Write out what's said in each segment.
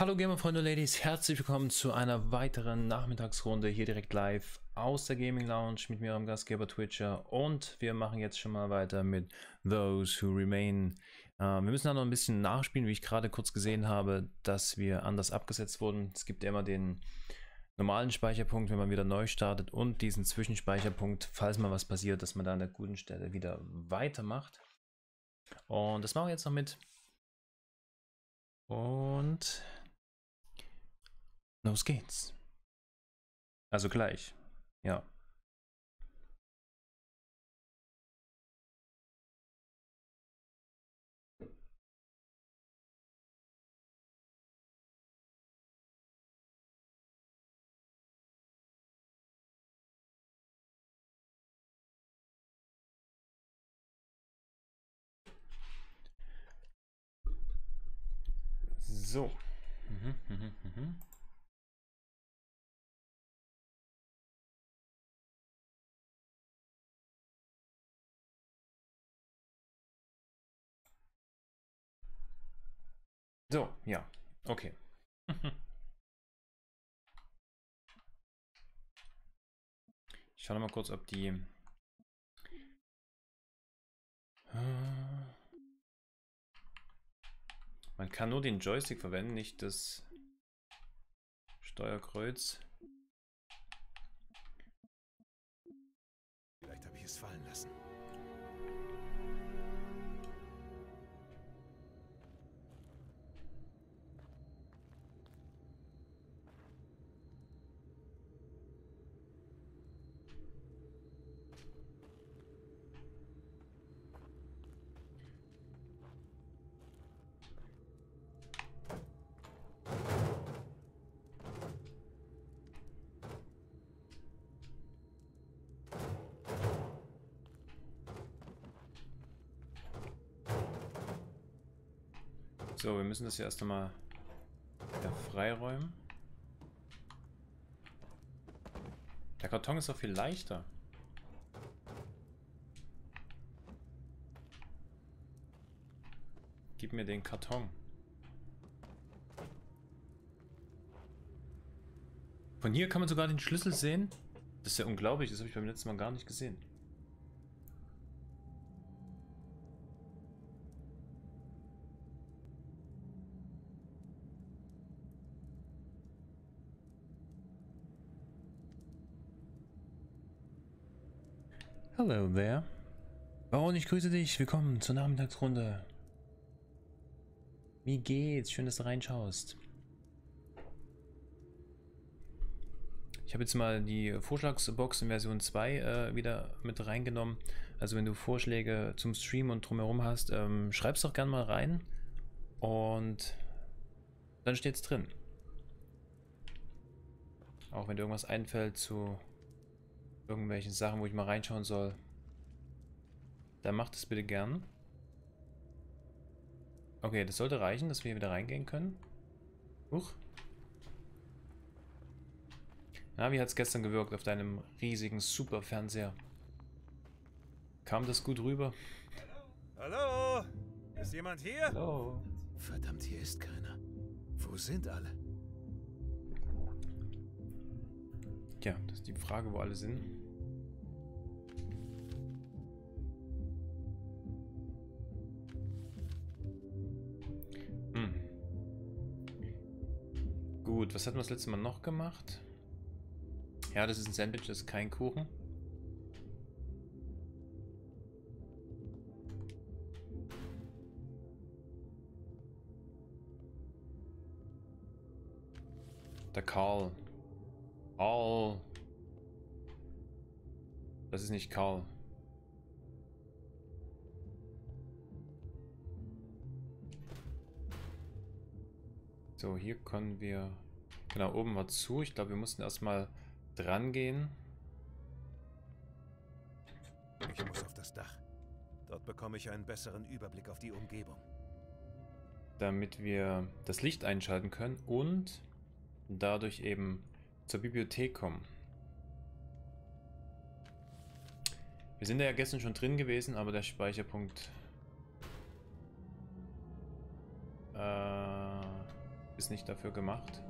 Hallo Gamerfreunde, Ladies, herzlich willkommen zu einer weiteren Nachmittagsrunde hier direkt live aus der Gaming Lounge mit mir, am Gastgeber Twitcher und wir machen jetzt schon mal weiter mit Those Who Remain. Äh, wir müssen da noch ein bisschen nachspielen, wie ich gerade kurz gesehen habe, dass wir anders abgesetzt wurden. Es gibt immer den normalen Speicherpunkt, wenn man wieder neu startet und diesen Zwischenspeicherpunkt, falls mal was passiert, dass man da an der guten Stelle wieder weitermacht. Und das machen wir jetzt noch mit. Und Los geht's. Also gleich. Ja. So. Mhm, mhm, mhm. So, ja, okay. Ich schaue mal kurz, ob die... Man kann nur den Joystick verwenden, nicht das Steuerkreuz. Vielleicht habe ich es fallen lassen. So, wir müssen das hier erst einmal wieder freiräumen. Der Karton ist auch viel leichter. Gib mir den Karton. Von hier kann man sogar den Schlüssel sehen. Das ist ja unglaublich, das habe ich beim letzten Mal gar nicht gesehen. Hello there. Baron, ich grüße dich. Willkommen zur Nachmittagsrunde. Wie geht's? Schön, dass du reinschaust. Ich habe jetzt mal die Vorschlagsbox in Version 2 äh, wieder mit reingenommen. Also wenn du Vorschläge zum Stream und drumherum hast, ähm, schreib's doch gerne mal rein. Und dann steht's drin. Auch wenn dir irgendwas einfällt zu irgendwelchen Sachen, wo ich mal reinschauen soll, dann macht es bitte gern. Okay, das sollte reichen, dass wir hier wieder reingehen können. Huch. Na, wie hat es gestern gewirkt auf deinem riesigen Superfernseher? Kam das gut rüber? Hallo? Ist jemand hier? Hallo. Verdammt, hier ist keiner. Wo sind alle? Tja, das ist die Frage, wo alle sind. Gut, was hatten wir das letzte Mal noch gemacht? Ja, das ist ein Sandwich, das ist kein Kuchen. Der Karl. Karl. Das ist nicht Karl. So, hier können wir... Genau, oben war zu. Ich glaube, wir mussten erstmal dran gehen. Ich muss auf das Dach. Dort bekomme ich einen besseren Überblick auf die Umgebung. Damit wir das Licht einschalten können und dadurch eben zur Bibliothek kommen. Wir sind ja gestern schon drin gewesen, aber der Speicherpunkt äh, Ist nicht dafür gemacht.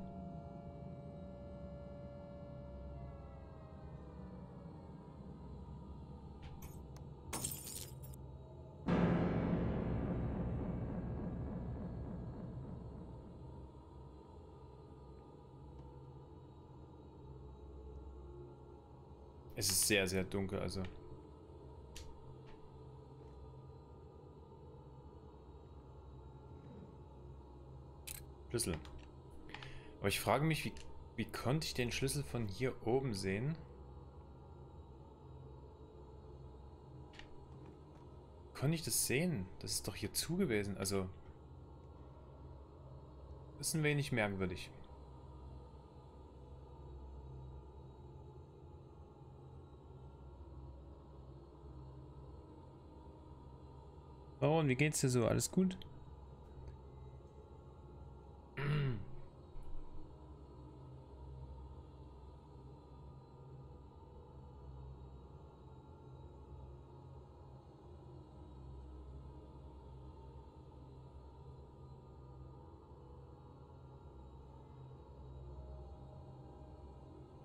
Es ist sehr, sehr dunkel, also. Schlüssel. Aber ich frage mich, wie, wie konnte ich den Schlüssel von hier oben sehen? Konnte ich das sehen? Das ist doch hier zu gewesen. Also, ist ein wenig merkwürdig. Oh, und wie geht's dir so? Alles gut?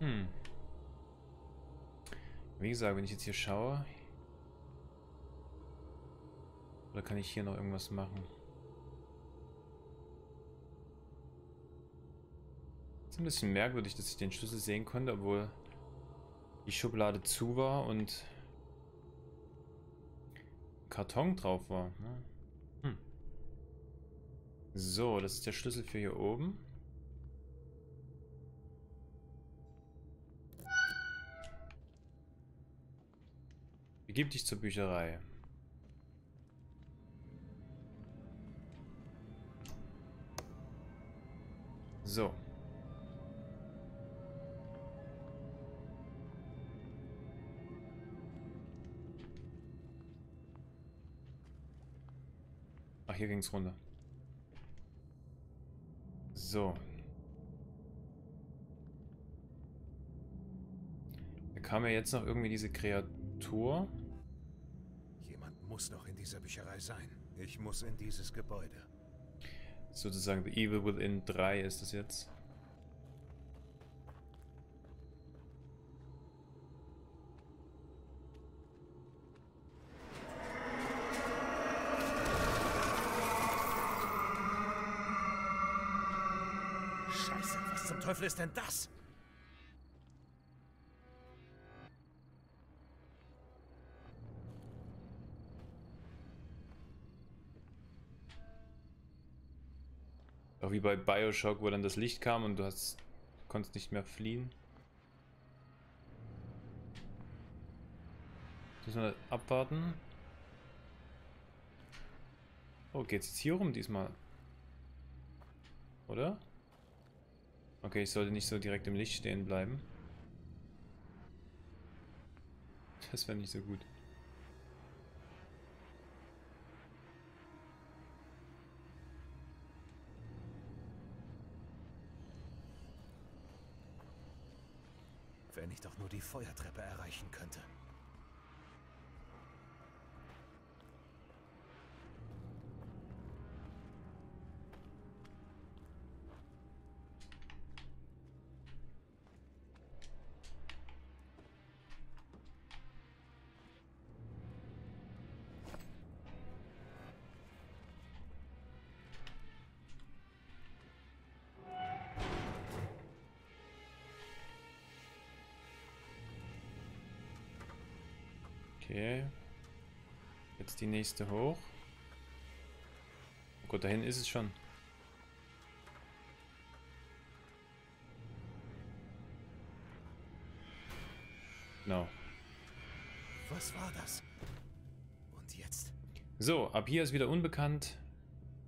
Hm. Wie gesagt, wenn ich jetzt hier schaue, oder kann ich hier noch irgendwas machen? ist ein bisschen merkwürdig, dass ich den Schlüssel sehen konnte, obwohl die Schublade zu war und Karton drauf war. Ne? Hm. So, das ist der Schlüssel für hier oben. Begib dich zur Bücherei. So. Ach, hier ging es runter. So. Da kam ja jetzt noch irgendwie diese Kreatur. Muss noch in dieser Bücherei sein. Ich muss in dieses Gebäude. Sozusagen The Evil Within 3 ist das jetzt. Scheiße, was zum Teufel ist denn das? Wie bei Bioshock, wo dann das Licht kam und du hast, konntest nicht mehr fliehen. Müssen wir abwarten. Oh, geht's jetzt hier rum diesmal? Oder? Okay, ich sollte nicht so direkt im Licht stehen bleiben. Das wäre nicht so gut. Ich doch nur die Feuertreppe erreichen könnte. Okay. Jetzt die nächste hoch. Oh Gott, dahin ist es schon. Genau. Was war das? Und jetzt? So, ab hier ist wieder unbekannt.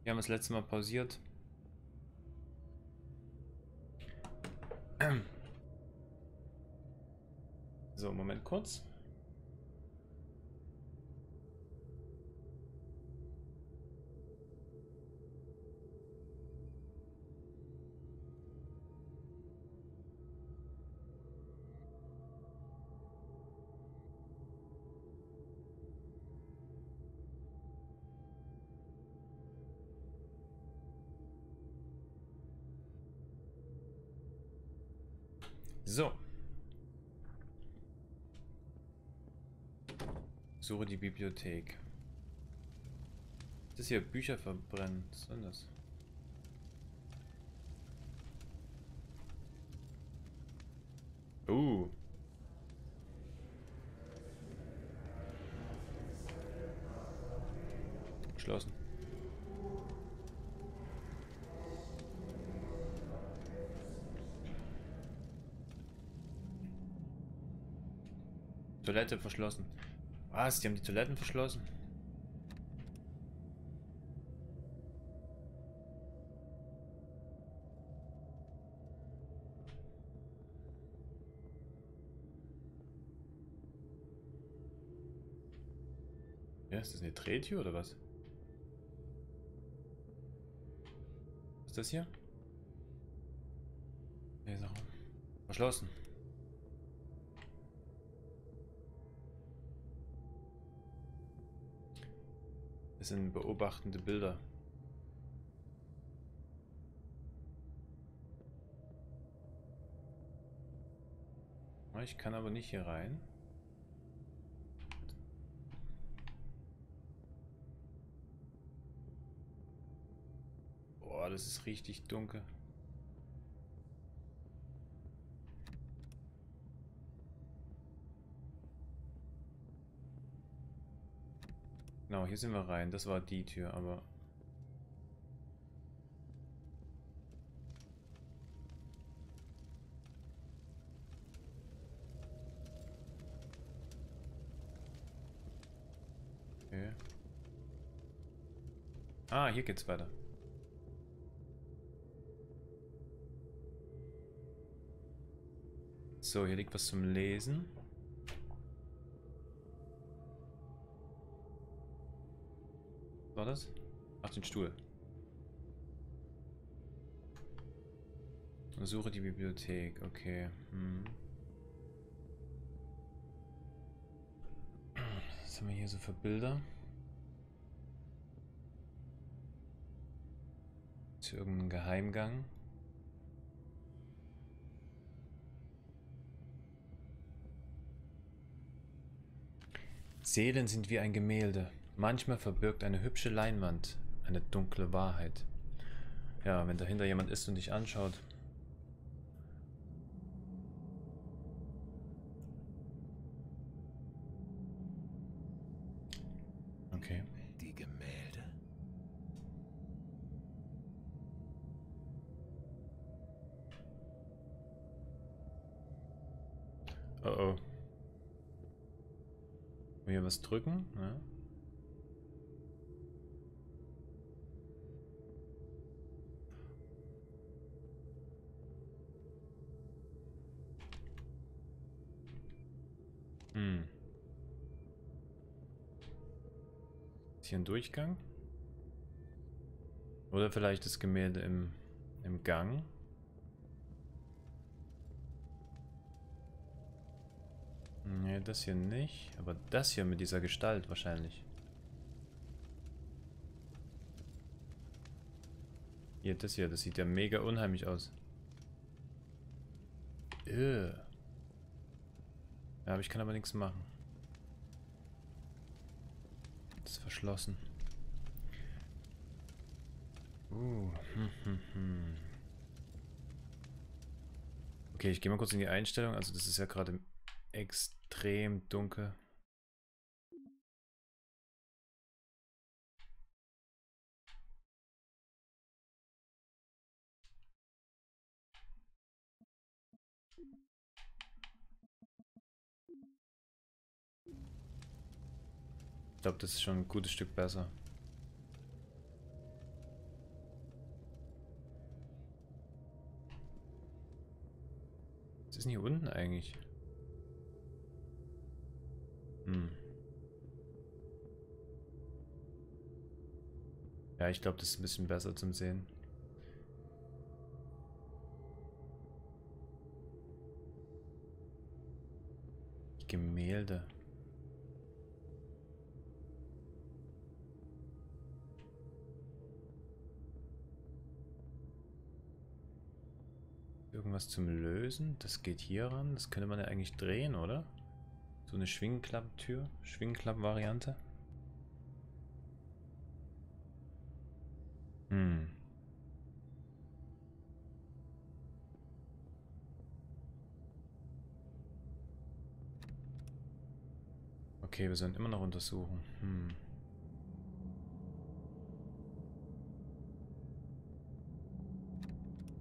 Wir haben das letzte Mal pausiert. So, Moment kurz. Suche die Bibliothek. Das hier Bücher verbrennen. Was ist denn das? Uh. Geschlossen. Toilette verschlossen. Was? Die haben die Toiletten verschlossen? Ja, ist das eine Drehtür oder was? Was ist das hier? Leseraum. Verschlossen. Sind beobachtende Bilder. Ich kann aber nicht hier rein. Boah, das ist richtig dunkel. Genau, hier sind wir rein. Das war die Tür, aber... Ah, hier geht's weiter. So, hier liegt was zum Lesen. Das? Ach, den Stuhl. Suche die Bibliothek, okay. Hm. Was haben wir hier so für Bilder? Zu irgendeinem Geheimgang. Seelen sind wie ein Gemälde. Manchmal verbirgt eine hübsche Leinwand eine dunkle Wahrheit. Ja, wenn dahinter jemand ist und dich anschaut. Okay. Die Gemälde. Oh oh. Hier was drücken? Ja. Hm. Ist hier ein Durchgang? Oder vielleicht das Gemälde im, im Gang? Nee, das hier nicht. Aber das hier mit dieser Gestalt wahrscheinlich. Hier, das hier, das sieht ja mega unheimlich aus. Ugh. Ja, aber ich kann aber nichts machen. Das ist verschlossen. Uh. Hm, hm, hm. Okay, ich gehe mal kurz in die Einstellung. Also das ist ja gerade extrem dunkel. Ich glaube, das ist schon ein gutes Stück besser. Was ist denn hier unten eigentlich? Hm. Ja, ich glaube, das ist ein bisschen besser zum Sehen. Gemälde. Irgendwas zum Lösen. Das geht hier ran. Das könnte man ja eigentlich drehen, oder? So eine Schwingklapptür. Schwingklapp-Variante. Hm. Okay, wir sollen immer noch untersuchen. Hm.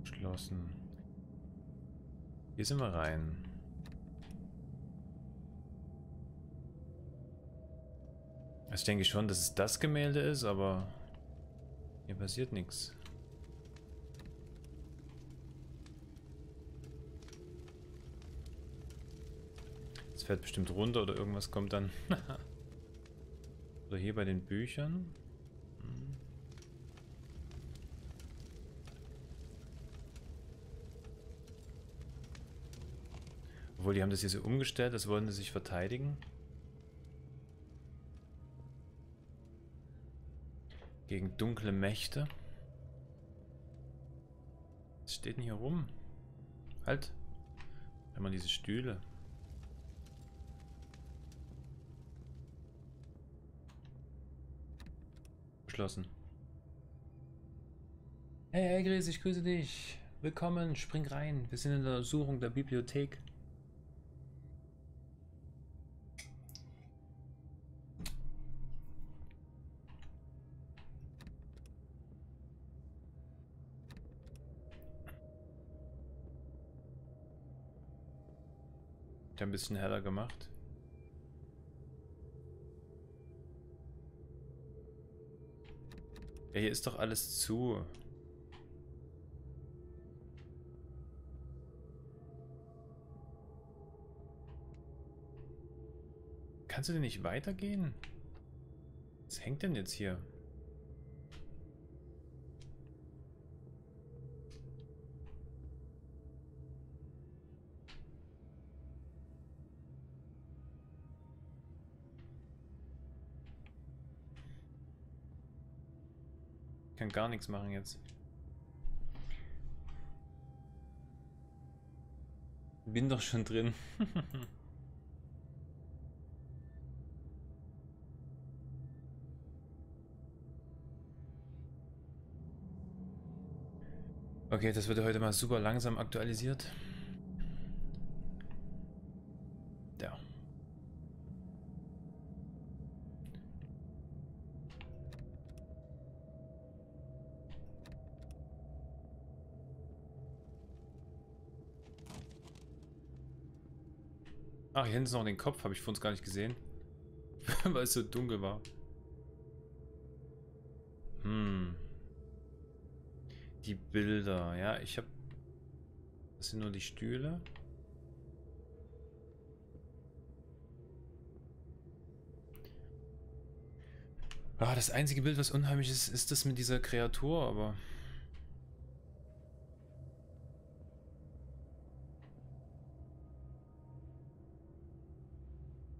Geschlossen. Hier sind wir rein. Also ich denke schon, dass es das Gemälde ist, aber hier passiert nichts. Es fährt bestimmt runter oder irgendwas kommt dann. oder hier bei den Büchern. Obwohl, die haben das hier so umgestellt, als wollten sie sich verteidigen. Gegen dunkle Mächte. Was steht denn hier rum? Halt. Einmal diese Stühle. Geschlossen. Hey Egris, ich grüße dich. Willkommen, spring rein. Wir sind in der Suchung der Bibliothek. Ein bisschen heller gemacht. Ja, hier ist doch alles zu. Kannst du denn nicht weitergehen? Was hängt denn jetzt hier? kann gar nichts machen jetzt. Bin doch schon drin. okay, das wird heute mal super langsam aktualisiert. Ach, hier hinten ist noch den Kopf, habe ich vor uns gar nicht gesehen. Weil es so dunkel war. Hm. Die Bilder, ja, ich habe... Das sind nur die Stühle. Ah, das einzige Bild, was unheimlich ist, ist das mit dieser Kreatur, aber...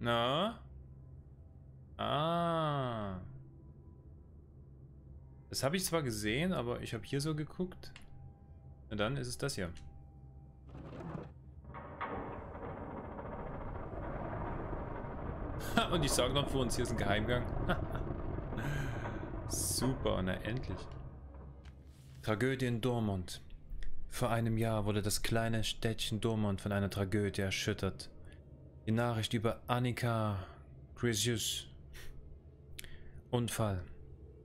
Na? Ah. Das habe ich zwar gesehen, aber ich habe hier so geguckt. Na dann ist es das hier. Und ich sage noch für uns, hier ist ein Geheimgang. Super, na endlich. Tragödie in Dormont. Vor einem Jahr wurde das kleine Städtchen Dormont von einer Tragödie erschüttert. Die Nachricht über Annika Grisius. Unfall.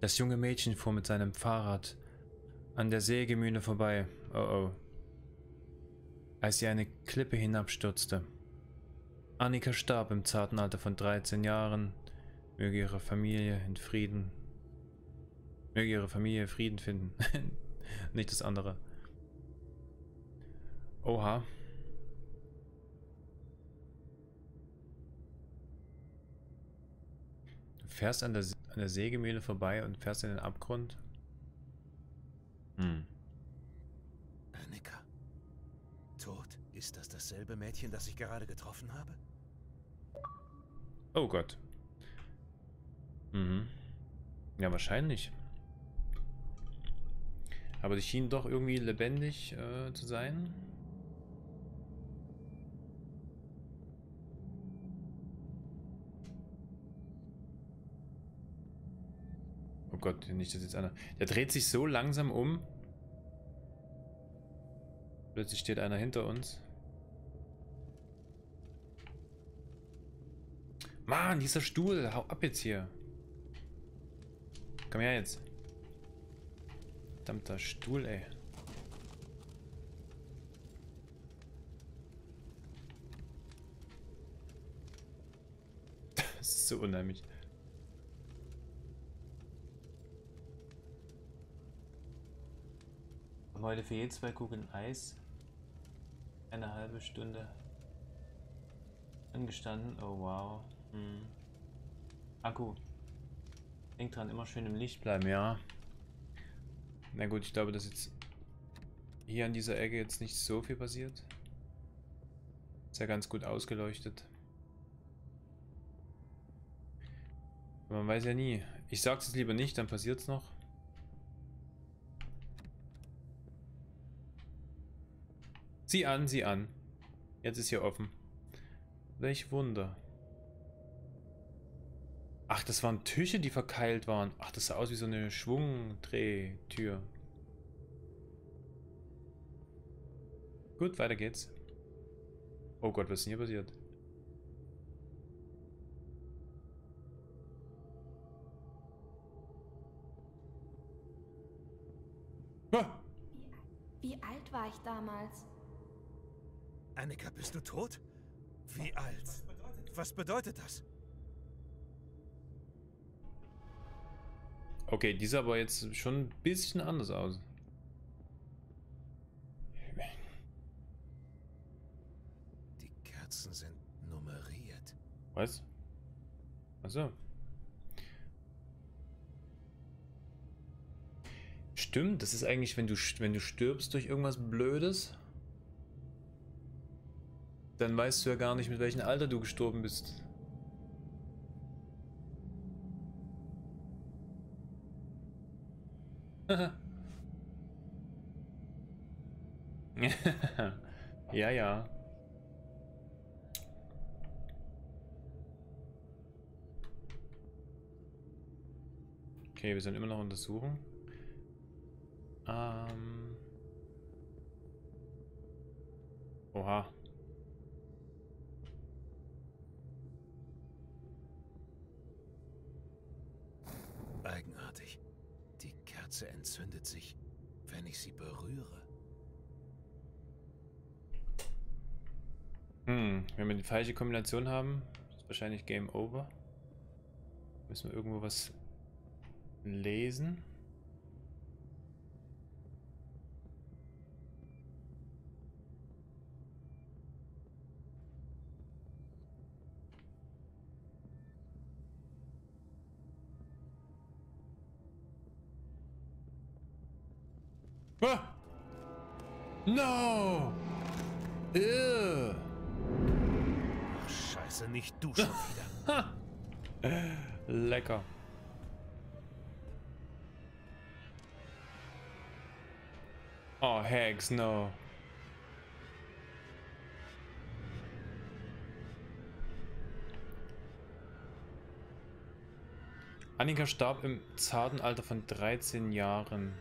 Das junge Mädchen fuhr mit seinem Fahrrad an der Sägemühle vorbei. Oh oh. Als sie eine Klippe hinabstürzte. Annika starb im zarten Alter von 13 Jahren. Möge ihre Familie in Frieden. Möge ihre Familie Frieden finden. Nicht das andere. Oha. Fährst an der, an der Sägemühle vorbei und fährst in den Abgrund. Hm. Annika. Tot. Ist das dasselbe Mädchen, das ich gerade getroffen habe? Oh Gott. Mhm. Ja, wahrscheinlich. Aber sie schien doch irgendwie lebendig äh, zu sein. Gott, nicht, dass jetzt einer... Der dreht sich so langsam um. Plötzlich steht einer hinter uns. Mann, dieser Stuhl. Hau ab jetzt hier. Komm her jetzt. Verdammter Stuhl, ey. Das ist so unheimlich. Heute für je zwei Kugeln Eis eine halbe Stunde angestanden. Oh wow. Hm. Akku. Denk dran, immer schön im Licht bleiben, ja. Na gut, ich glaube, dass jetzt hier an dieser Ecke jetzt nicht so viel passiert. Ist ja ganz gut ausgeleuchtet. Man weiß ja nie. Ich sag's es lieber nicht, dann passiert's noch. Sieh an, sieh an. Jetzt ist hier offen. Welch Wunder. Ach, das waren Tische, die verkeilt waren. Ach, das sah aus wie so eine Schwungdrehtür. Gut, weiter geht's. Oh Gott, was ist denn hier passiert? Wie alt war ich damals? Annika, bist du tot? Wie alt? Was bedeutet das? Okay, die sah aber jetzt schon ein bisschen anders aus. Die Kerzen sind nummeriert. Was? Achso. Stimmt, das ist eigentlich, wenn du, wenn du stirbst durch irgendwas Blödes, dann weißt du ja gar nicht, mit welchem Alter du gestorben bist. ja, ja. Okay, wir sind immer noch untersuchen. Ähm. Oha. Kerze entzündet sich, wenn ich sie berühre. Hm, wenn wir die falsche Kombination haben, ist wahrscheinlich Game Over. Müssen wir irgendwo was lesen. Ah! No! Ew. Ach, scheiße, nicht du schon wieder. Lecker. Oh, Hags, no. Annika starb im zarten Alter von 13 Jahren.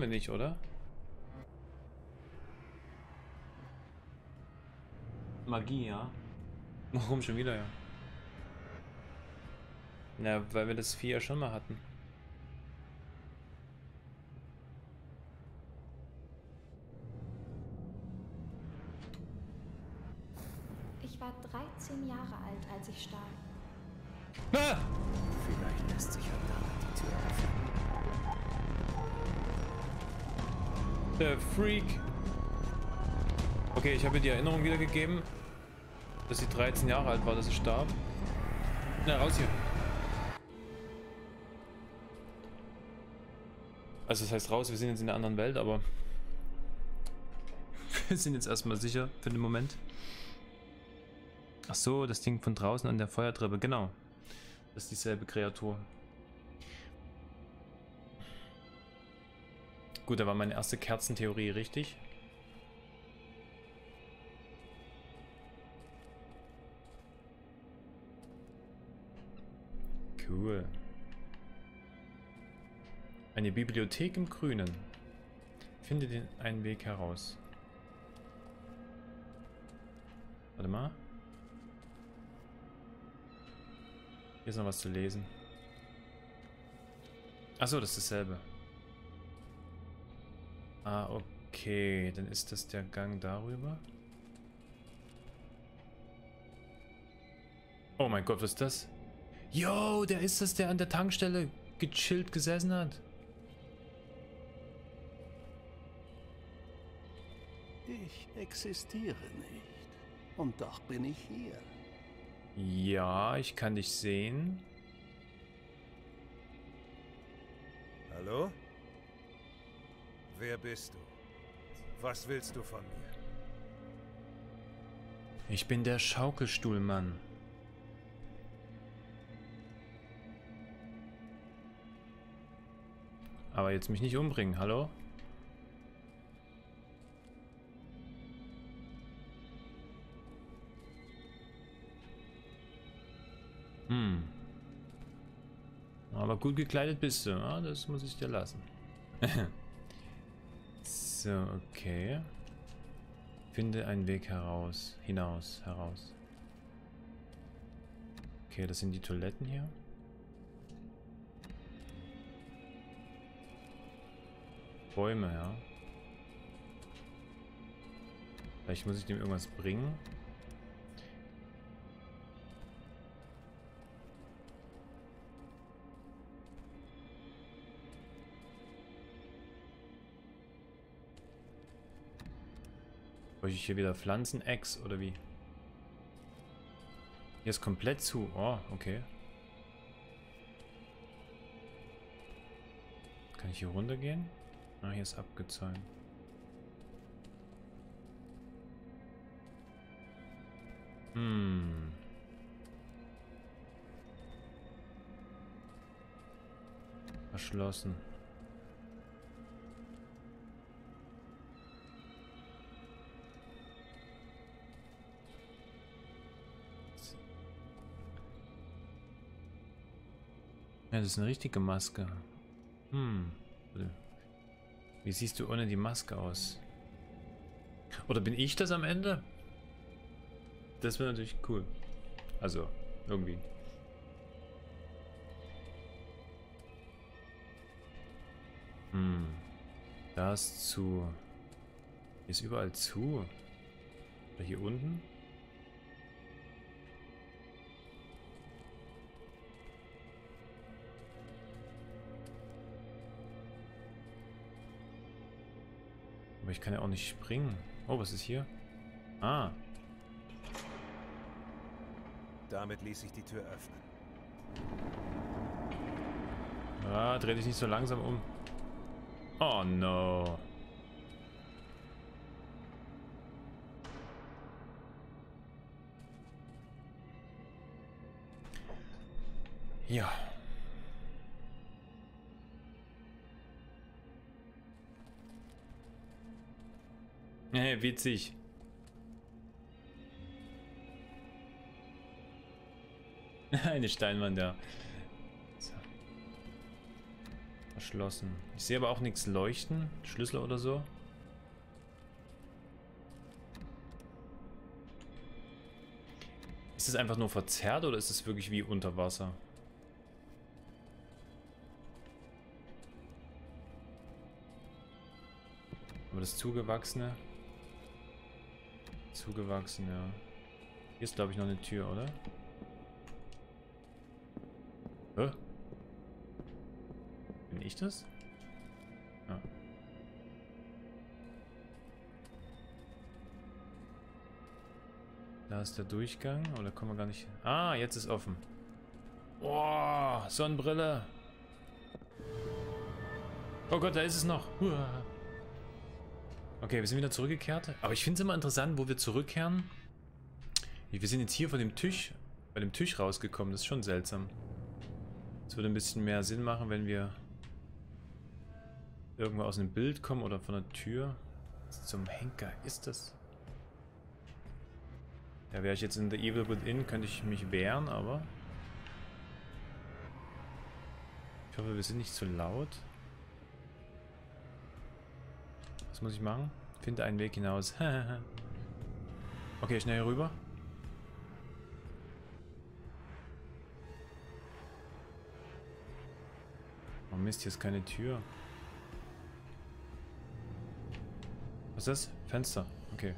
Haben wir nicht, oder? Magie, ja. Warum schon wieder, ja? Na, weil wir das Vieh ja schon mal hatten. Ich war 13 Jahre alt, als ich starb. Ah! Vielleicht lässt sich ja Der Freak. Okay, ich habe die Erinnerung wiedergegeben, dass sie 13 Jahre alt war, dass sie starb. Na, raus hier. Also das heißt raus, wir sind jetzt in einer anderen Welt, aber wir sind jetzt erstmal sicher für den Moment. Ach so, das Ding von draußen an der Feuertreppe, genau. Das ist dieselbe Kreatur. Gut, da war meine erste Kerzentheorie richtig. Cool. Eine Bibliothek im Grünen. Finde den einen Weg heraus. Warte mal. Hier ist noch was zu lesen. Achso, das ist dasselbe. Ah, okay. Dann ist das der Gang darüber. Oh mein Gott, was ist das? Yo, der ist das, der an der Tankstelle gechillt gesessen hat. Ich existiere nicht. Und doch bin ich hier. Ja, ich kann dich sehen. Hallo? Wer bist du? Was willst du von mir? Ich bin der Schaukelstuhlmann. Aber jetzt mich nicht umbringen, hallo? Hm. Aber gut gekleidet bist du, ja? das muss ich dir lassen. so, okay. Finde einen Weg heraus, hinaus, heraus. Okay, das sind die Toiletten hier. Bäume, ja. Vielleicht muss ich dem irgendwas bringen. Brauche ich hier wieder Pflanzen-Eggs oder wie? Hier ist komplett zu. Oh, okay. Kann ich hier runtergehen? Ah, hier ist abgezäunt. Hm. Verschlossen. Ja, das ist eine richtige Maske. Hm. Wie siehst du ohne die Maske aus? Oder bin ich das am Ende? Das wäre natürlich cool. Also, irgendwie. Hm. Da ist zu. Hier ist überall zu. Oder hier unten? Aber ich kann ja auch nicht springen. Oh, was ist hier? Ah. Damit ließ sich die Tür öffnen. Ah, dreh dich nicht so langsam um. Oh no. Ja. Witzig. Eine Steinwand, ja. So. Verschlossen. Ich sehe aber auch nichts leuchten. Schlüssel oder so. Ist es einfach nur verzerrt oder ist es wirklich wie unter Wasser? Aber das Zugewachsene zugewachsen, ja. Hier ist, glaube ich, noch eine Tür, oder? Hä? Bin ich das? Ja. Da ist der Durchgang, oder kommen wir gar nicht... Ah, jetzt ist offen. Boah, Sonnenbrille. Oh Gott, da ist es noch. Uah. Okay, wir sind wieder zurückgekehrt. Aber ich finde es immer interessant, wo wir zurückkehren, Wir sind jetzt hier vor dem Tisch, bei dem Tisch rausgekommen. Das ist schon seltsam. Es würde ein bisschen mehr Sinn machen, wenn wir irgendwo aus einem Bild kommen oder von der Tür. Was zum Henker ist das? Ja, wäre ich jetzt in The Evil Within, könnte ich mich wehren, aber... Ich hoffe, wir sind nicht zu laut. Was muss ich machen? Finde einen Weg hinaus. okay, schnell rüber. Oh Mist, hier ist keine Tür. Was ist das? Fenster. Okay.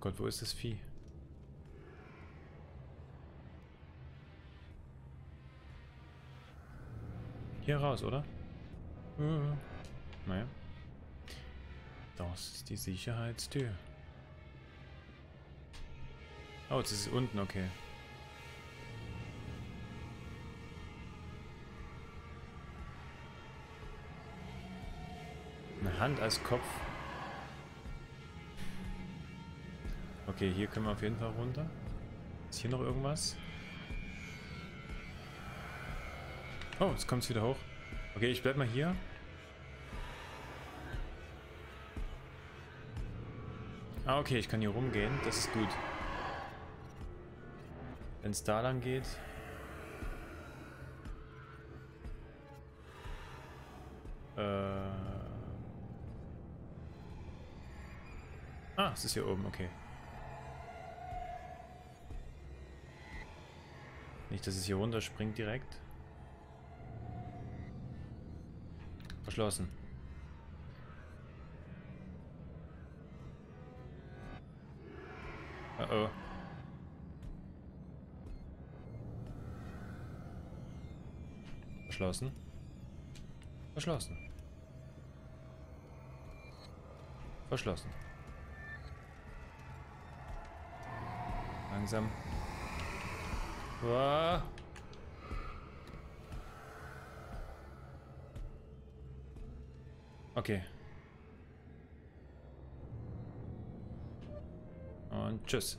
Gott, wo ist das Vieh? Hier raus, oder? Hm. Naja. Das ist die Sicherheitstür. Oh, jetzt ist es unten, okay. Eine Hand als Kopf. Okay, hier können wir auf jeden Fall runter. Ist hier noch irgendwas? Oh, jetzt kommt es wieder hoch. Okay, ich bleib mal hier. Ah, okay, ich kann hier rumgehen. Das ist gut. Wenn es da lang geht. Äh. Ah, es ist hier oben, okay. Nicht, dass es hier runterspringt direkt. Verschlossen. Uh oh. Verschlossen. Verschlossen. Verschlossen. Langsam. Uah. Okay. Und tschüss.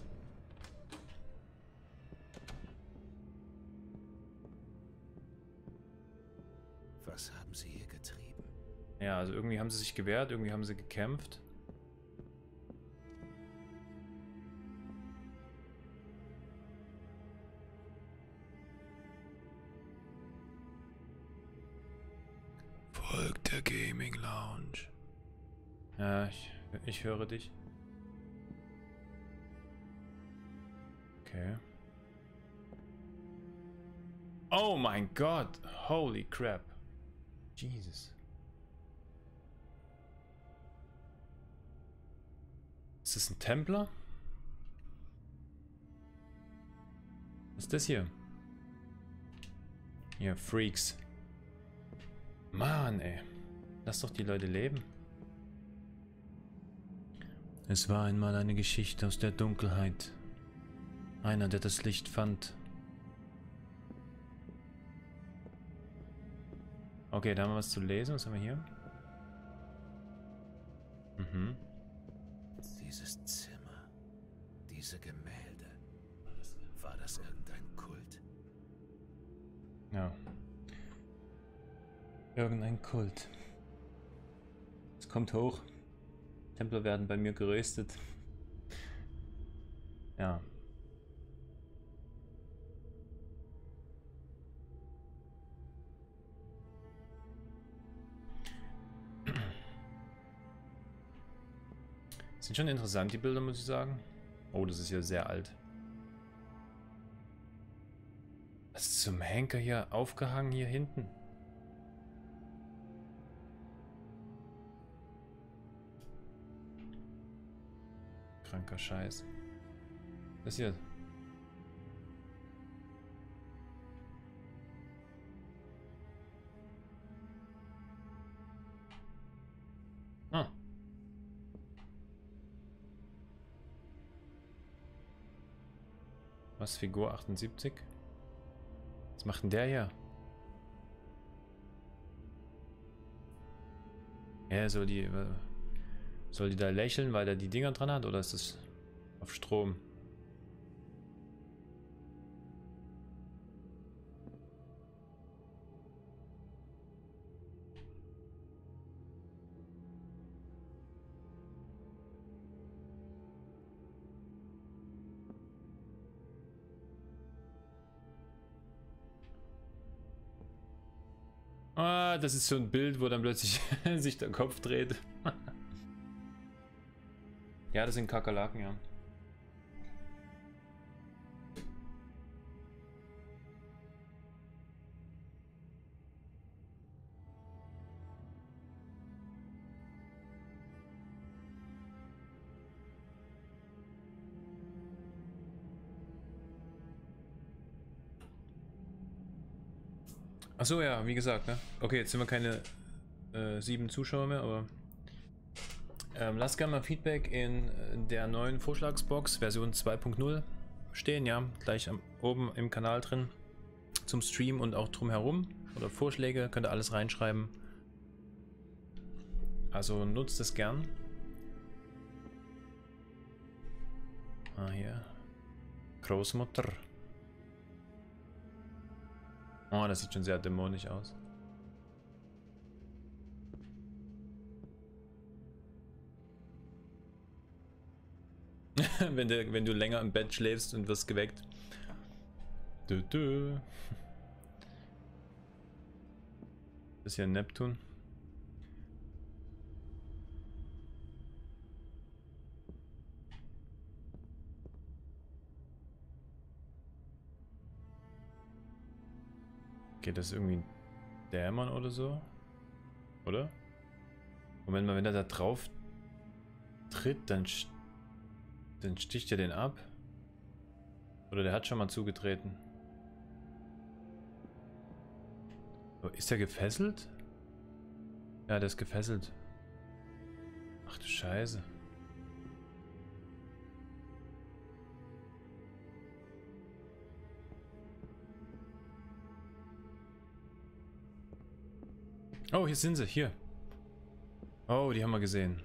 Was haben Sie hier getrieben? Ja, also irgendwie haben sie sich gewehrt, irgendwie haben sie gekämpft. Ich, höre dich. Okay. Oh mein Gott! Holy crap! Jesus. Ist das ein Templer? Was ist das hier? Ja, Freaks. Mann, ey. Lass doch die Leute leben. Es war einmal eine Geschichte aus der Dunkelheit. Einer, der das Licht fand. Okay, da haben wir was zu lesen. Was haben wir hier? Mhm. Dieses Zimmer, diese Gemälde. War das irgendein Kult? Ja. Irgendein Kult. Es kommt hoch. Templer werden bei mir geröstet. Ja. Sind schon interessant, die Bilder, muss ich sagen. Oh, das ist ja sehr alt. Was ist zum Henker hier aufgehangen hier hinten? Kranker Scheiß. Was ist hier? Ah. Was, Figur 78? Was macht denn der hier? Ja, soll die... Soll die da lächeln, weil er die Dinger dran hat? Oder ist das auf Strom? Ah, das ist so ein Bild, wo dann plötzlich sich der Kopf dreht. ja, das sind Kakerlaken, ja. Achso, ja, wie gesagt, ne? Okay, jetzt sind wir keine äh, sieben Zuschauer mehr, aber ähm, lasst gerne mal Feedback in der neuen Vorschlagsbox Version 2.0 stehen, ja, gleich am, oben im Kanal drin zum Stream und auch drumherum oder Vorschläge, könnt ihr alles reinschreiben. Also nutzt es gern. Ah, hier. Großmutter. Oh, das sieht schon sehr dämonisch aus. wenn, du, wenn du länger im Bett schläfst und wirst geweckt. Dö, dö. Das ist ja Neptun. Geht das irgendwie ein Dämon oder so? Oder? Moment mal, wenn er da drauf tritt, dann, dann sticht er den ab. Oder der hat schon mal zugetreten. Oh, ist er gefesselt? Ja, der ist gefesselt. Ach du Scheiße. Oh, hier sind sie. Hier. Oh, die haben wir gesehen.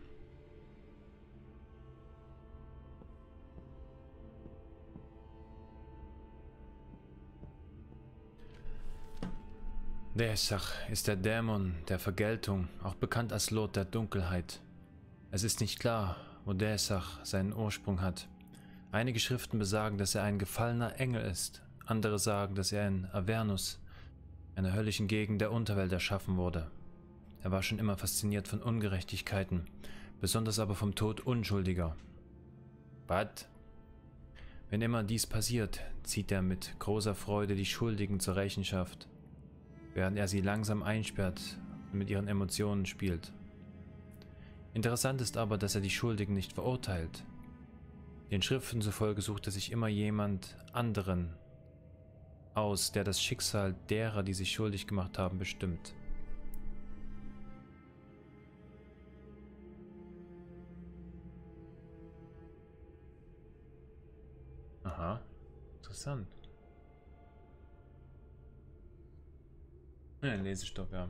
Desach ist der Dämon der Vergeltung, auch bekannt als Lord der Dunkelheit. Es ist nicht klar, wo Desach seinen Ursprung hat. Einige Schriften besagen, dass er ein gefallener Engel ist, andere sagen, dass er in Avernus einer höllischen Gegend der Unterwelt erschaffen wurde. Er war schon immer fasziniert von Ungerechtigkeiten, besonders aber vom Tod Unschuldiger. Was? Wenn immer dies passiert, zieht er mit großer Freude die Schuldigen zur Rechenschaft, während er sie langsam einsperrt und mit ihren Emotionen spielt. Interessant ist aber, dass er die Schuldigen nicht verurteilt. Den Schriften zufolge sucht er sich immer jemand anderen aus, der das Schicksal derer, die sich schuldig gemacht haben, bestimmt. Aha, interessant. Ein Lesestopp, ja.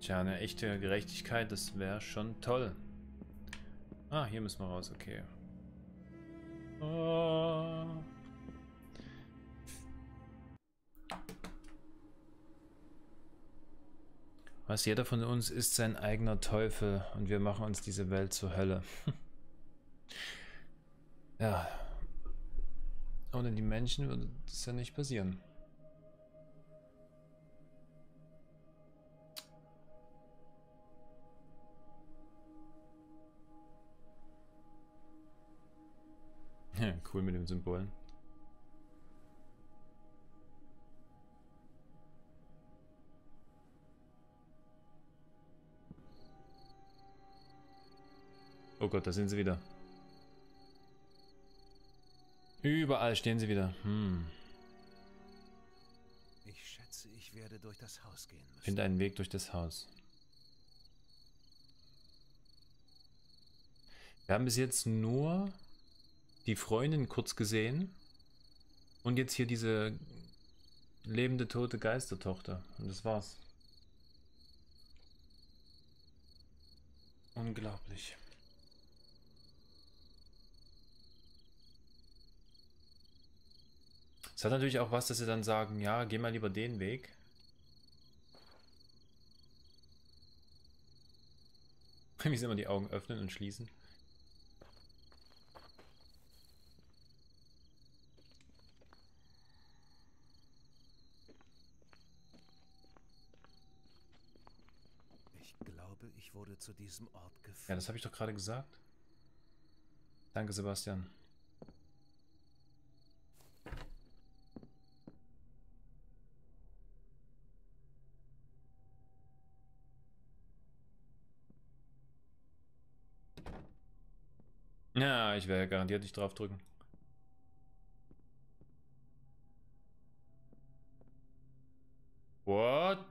Tja, eine echte Gerechtigkeit, das wäre schon toll. Ah, hier müssen wir raus, okay. Oh. Was jeder von uns ist sein eigener Teufel und wir machen uns diese Welt zur Hölle. ja. Ohne die Menschen würde das ja nicht passieren. cool mit den Symbolen. Oh Gott, da sind sie wieder. Überall stehen sie wieder. Hm. Ich schätze, ich werde durch das Haus gehen müssen. Finde einen Weg durch das Haus. Wir haben bis jetzt nur die Freundin kurz gesehen und jetzt hier diese lebende tote Geistertochter und das war's. Unglaublich. Es hat natürlich auch was, dass sie dann sagen, ja, geh mal lieber den Weg. Wie sie immer die Augen öffnen und schließen. Ich glaube, ich wurde zu diesem Ort geführt. Ja, das habe ich doch gerade gesagt. Danke, Sebastian. Ja, ich werde garantiert nicht draufdrücken. What?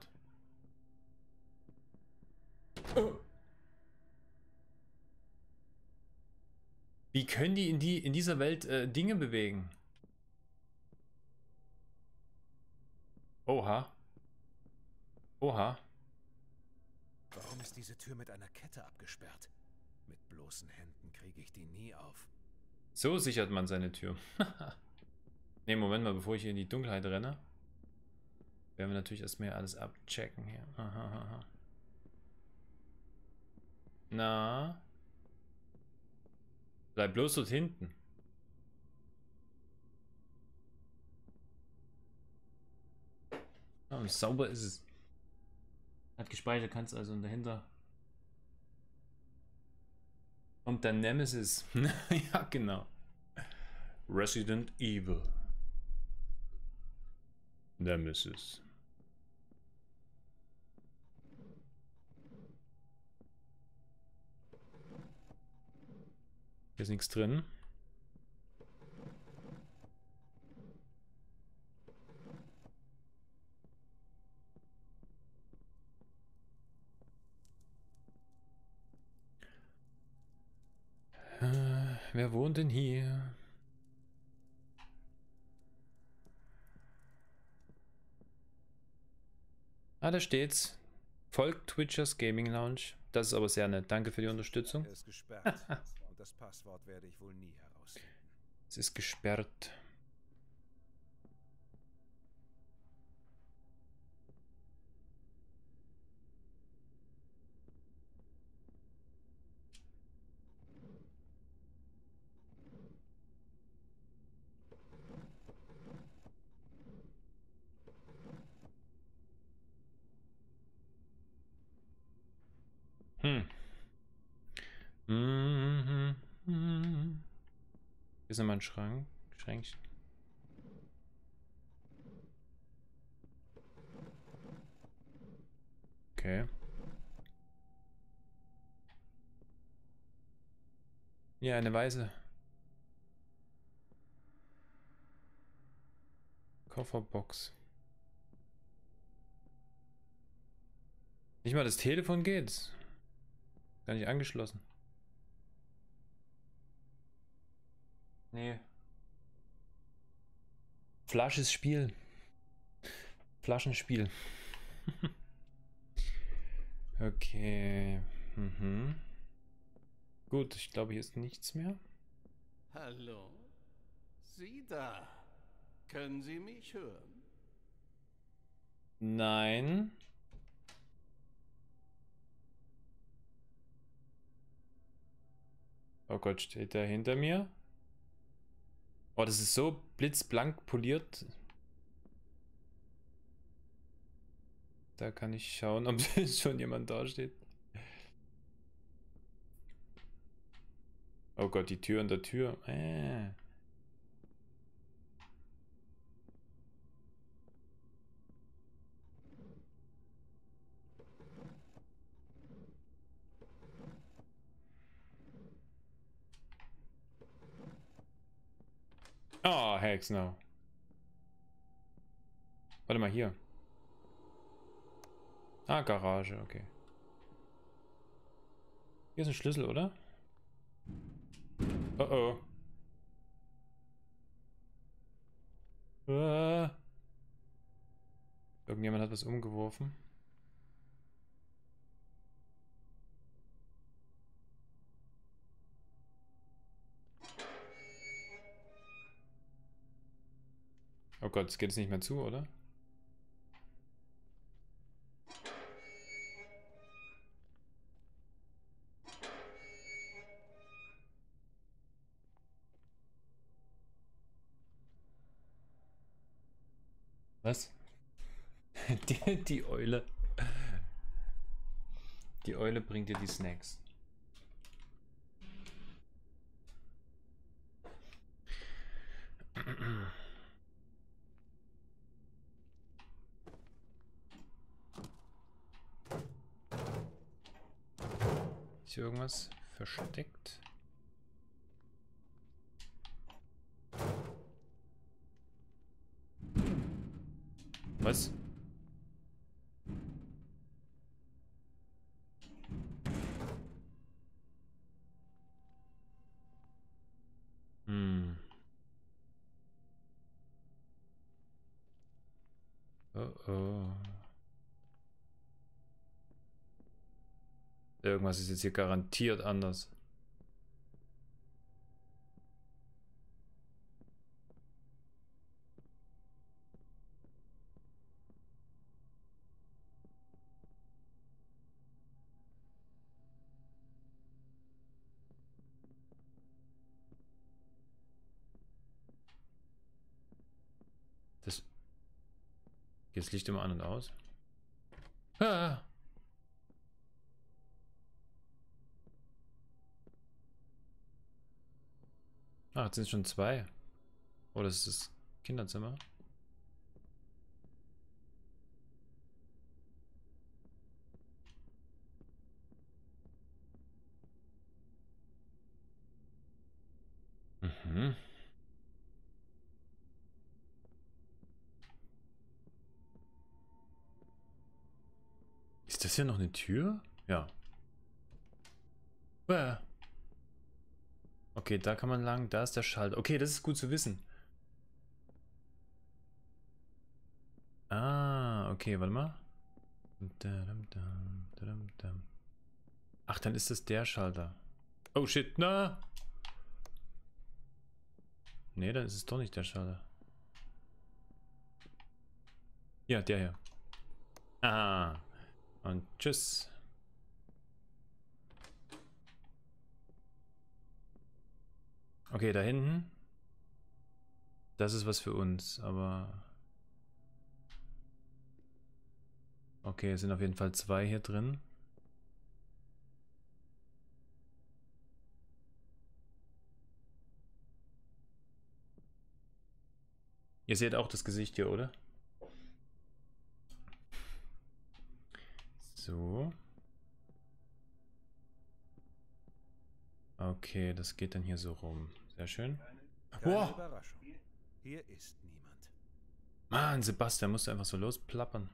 Wie können die in, die, in dieser Welt äh, Dinge bewegen? Oha. Oha. Warum ist diese Tür mit einer Kette abgesperrt? Mit bloßen Händen kriege ich die nie auf. So sichert man seine Tür. ne, Moment mal, bevor ich hier in die Dunkelheit renne, werden wir natürlich erstmal alles abchecken hier. Aha, aha. Na? Bleib bloß dort hinten. Und sauber ist es. Hat gespeichert, kannst also dahinter. Und der Nemesis. ja, genau. Resident Evil. Nemesis. Hier ist nichts drin. Äh, wer wohnt denn hier? Ah, da steht's. Folgt Twitchers Gaming Lounge. Das ist aber sehr nett. Danke für die Unterstützung. Er ist gesperrt. und das Passwort werde ich wohl nie herausfinden. Es ist gesperrt. Hm. Mhm. Mhm. Hier ist nochmal ein Schrank. Schränkchen. Okay. Ja, eine weiße. Kofferbox. Nicht mal das Telefon geht. Gar nicht angeschlossen. Nee. Flasches Spiel. Flaschenspiel. okay. Mhm. Gut, ich glaube, hier ist nichts mehr. Hallo? Sie da. Können Sie mich hören? Nein. Oh Gott, steht der hinter mir? Oh, das ist so blitzblank poliert. Da kann ich schauen, ob schon jemand da steht. Oh Gott, die Tür an der Tür. Äh. Oh, Hex, no. Warte mal, hier. Ah, Garage, okay. Hier ist ein Schlüssel, oder? Oh oh. Ah. Irgendjemand hat was umgeworfen. Gott, geht es nicht mehr zu, oder? Was? Die, die Eule. Die Eule bringt dir die Snacks. hier irgendwas versteckt? Was? Hm. Oh oh. Irgendwas ist jetzt hier garantiert anders. Das. Geht das Licht immer an und aus? Ah! Ach, jetzt sind schon zwei. Oh, das ist das Kinderzimmer. Mhm. Ist das hier noch eine Tür? Ja. Bäh. Okay, da kann man lang, da ist der Schalter. Okay, das ist gut zu wissen. Ah, okay, warte mal. Ach, dann ist das der Schalter. Oh shit, na! Nee, dann ist es doch nicht der Schalter. Ja, der hier. Ah. Und tschüss. Okay, da hinten. Das ist was für uns, aber... Okay, es sind auf jeden Fall zwei hier drin. Ihr seht auch das Gesicht hier, oder? So. Okay, das geht dann hier so rum. Sehr schön. Wow. Hier ist niemand. Mann, Sebastian musste einfach so losplappern.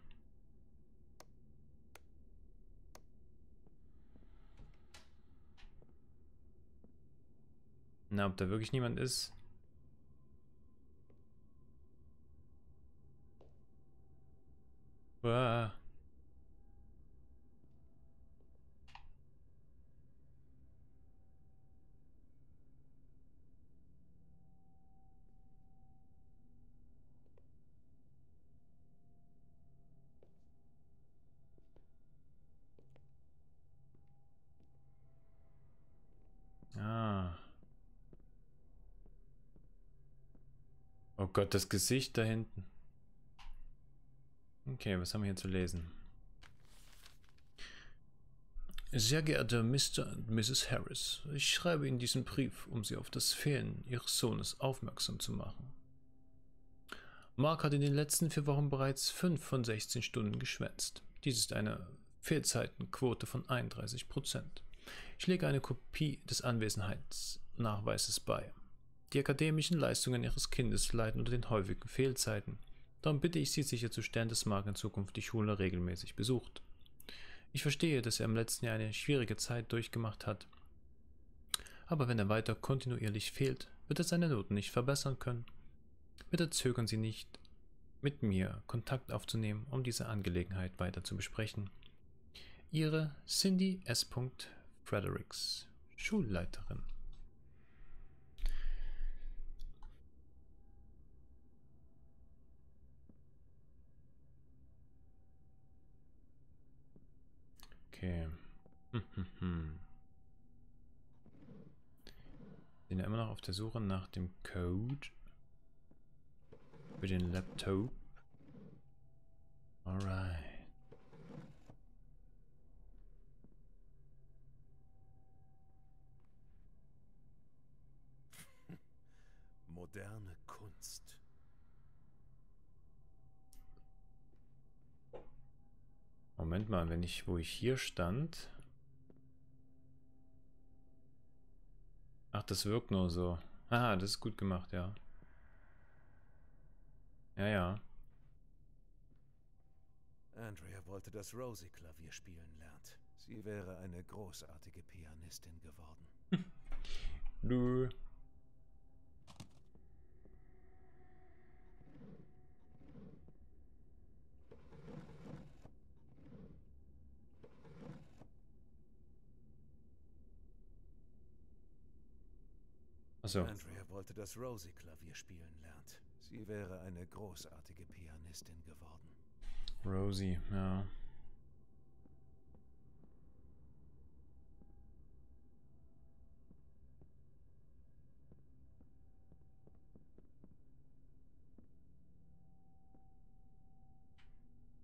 Na, ob da wirklich niemand ist? Uah. Ah. Oh Gott, das Gesicht da hinten. Okay, was haben wir hier zu lesen? Sehr geehrter Mr. und Mrs. Harris, ich schreibe Ihnen diesen Brief, um Sie auf das Fehlen Ihres Sohnes aufmerksam zu machen. Mark hat in den letzten vier Wochen bereits 5 von 16 Stunden geschwänzt. Dies ist eine Fehlzeitenquote von 31 Prozent. Ich lege eine Kopie des Anwesenheitsnachweises bei. Die akademischen Leistungen Ihres Kindes leiden unter den häufigen Fehlzeiten. Darum bitte ich Sie sicherzustellen, dass Mark in Zukunft die Schule regelmäßig besucht. Ich verstehe, dass er im letzten Jahr eine schwierige Zeit durchgemacht hat. Aber wenn er weiter kontinuierlich fehlt, wird er seine Noten nicht verbessern können. Bitte zögern Sie nicht, mit mir Kontakt aufzunehmen, um diese Angelegenheit weiter zu besprechen. Ihre Cindy S. Fredericks, Schulleiterin. Okay. Bin ja immer noch auf der Suche nach dem Code für den Laptop. Alright. Moderne Kunst. Moment mal, wenn ich, wo ich hier stand. Ach, das wirkt nur so. Aha, das ist gut gemacht, ja. Ja, ja. Andrea wollte, dass Rosie Klavier spielen lernt. Sie wäre eine großartige Pianistin geworden. Nö. Achso. Andrea wollte, dass Rosie Klavier spielen lernt. Sie wäre eine großartige Pianistin geworden. Rosie, ja.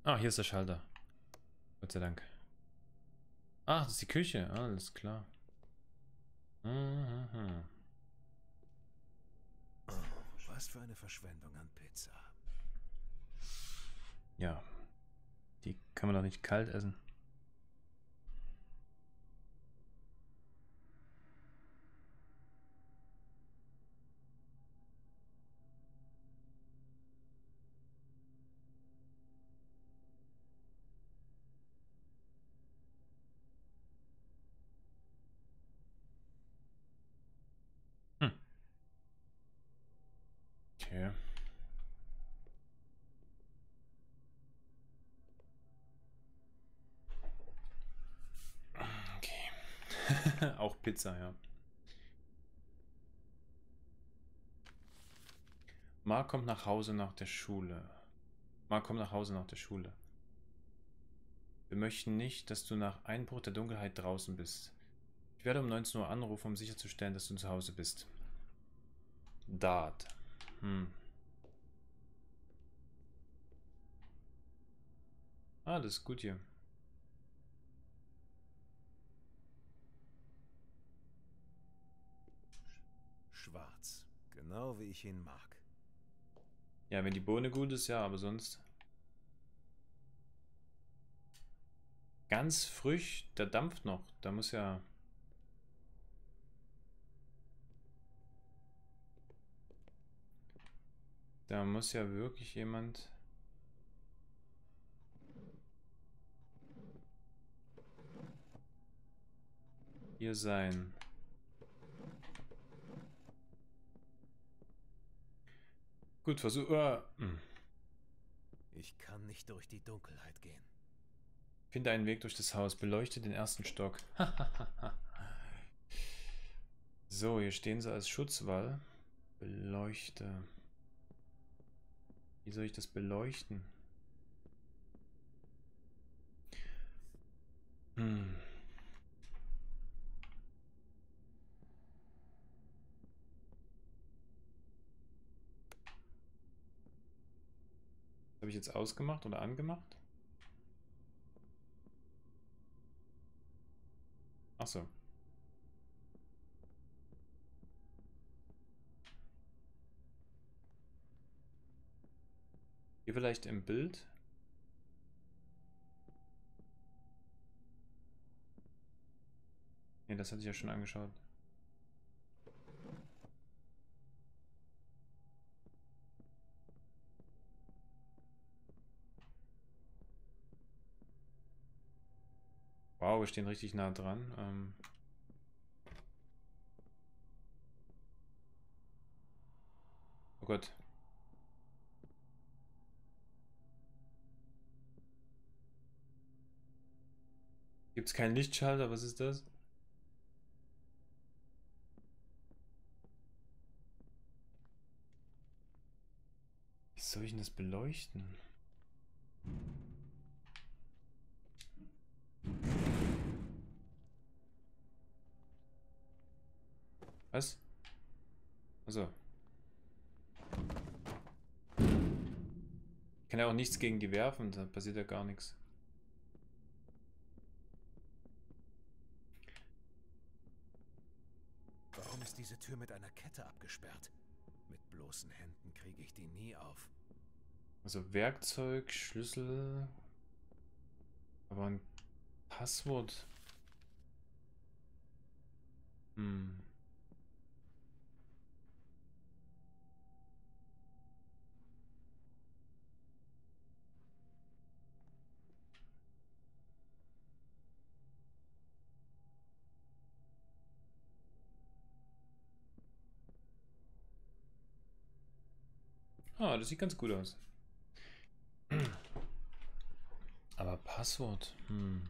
Ah, hier ist der Schalter. Gott sei Dank. Ach, das ist die Küche. Alles klar. Mhm. Was für eine Verschwendung an Pizza. Ja. Die kann man doch nicht kalt essen. Pizza, ja. Mark kommt nach Hause nach der Schule. Mark kommt nach Hause nach der Schule. Wir möchten nicht, dass du nach Einbruch der Dunkelheit draußen bist. Ich werde um 19 Uhr anrufen, um sicherzustellen, dass du zu Hause bist. Dart. Hm. Ah, das ist gut hier. Genau wie ich ihn mag. Ja, wenn die Bohne gut ist, ja, aber sonst. Ganz frisch, der dampft noch. Da muss ja. Da muss ja wirklich jemand. Hier sein. Gut, versuch. Äh, hm. Ich kann nicht durch die Dunkelheit gehen. Finde einen Weg durch das Haus. Beleuchte den ersten Stock. so, hier stehen sie als Schutzwall. Beleuchte. Wie soll ich das beleuchten? Hm. Habe ich jetzt ausgemacht oder angemacht? Ach so. Hier vielleicht im Bild? Ne, das hatte ich ja schon angeschaut. wir stehen richtig nah dran. Ähm oh Gott. Gibt es keinen Lichtschalter? Was ist das? Wie soll ich denn das beleuchten? Was? Also. Ich kann ja auch nichts gegen die werfen, da passiert ja gar nichts. Warum ist diese Tür mit einer Kette abgesperrt? Mit bloßen Händen kriege ich die nie auf. Also Werkzeug, Schlüssel. Aber ein Passwort. Hm. Das sieht ganz gut aus. Aber Passwort. Hm.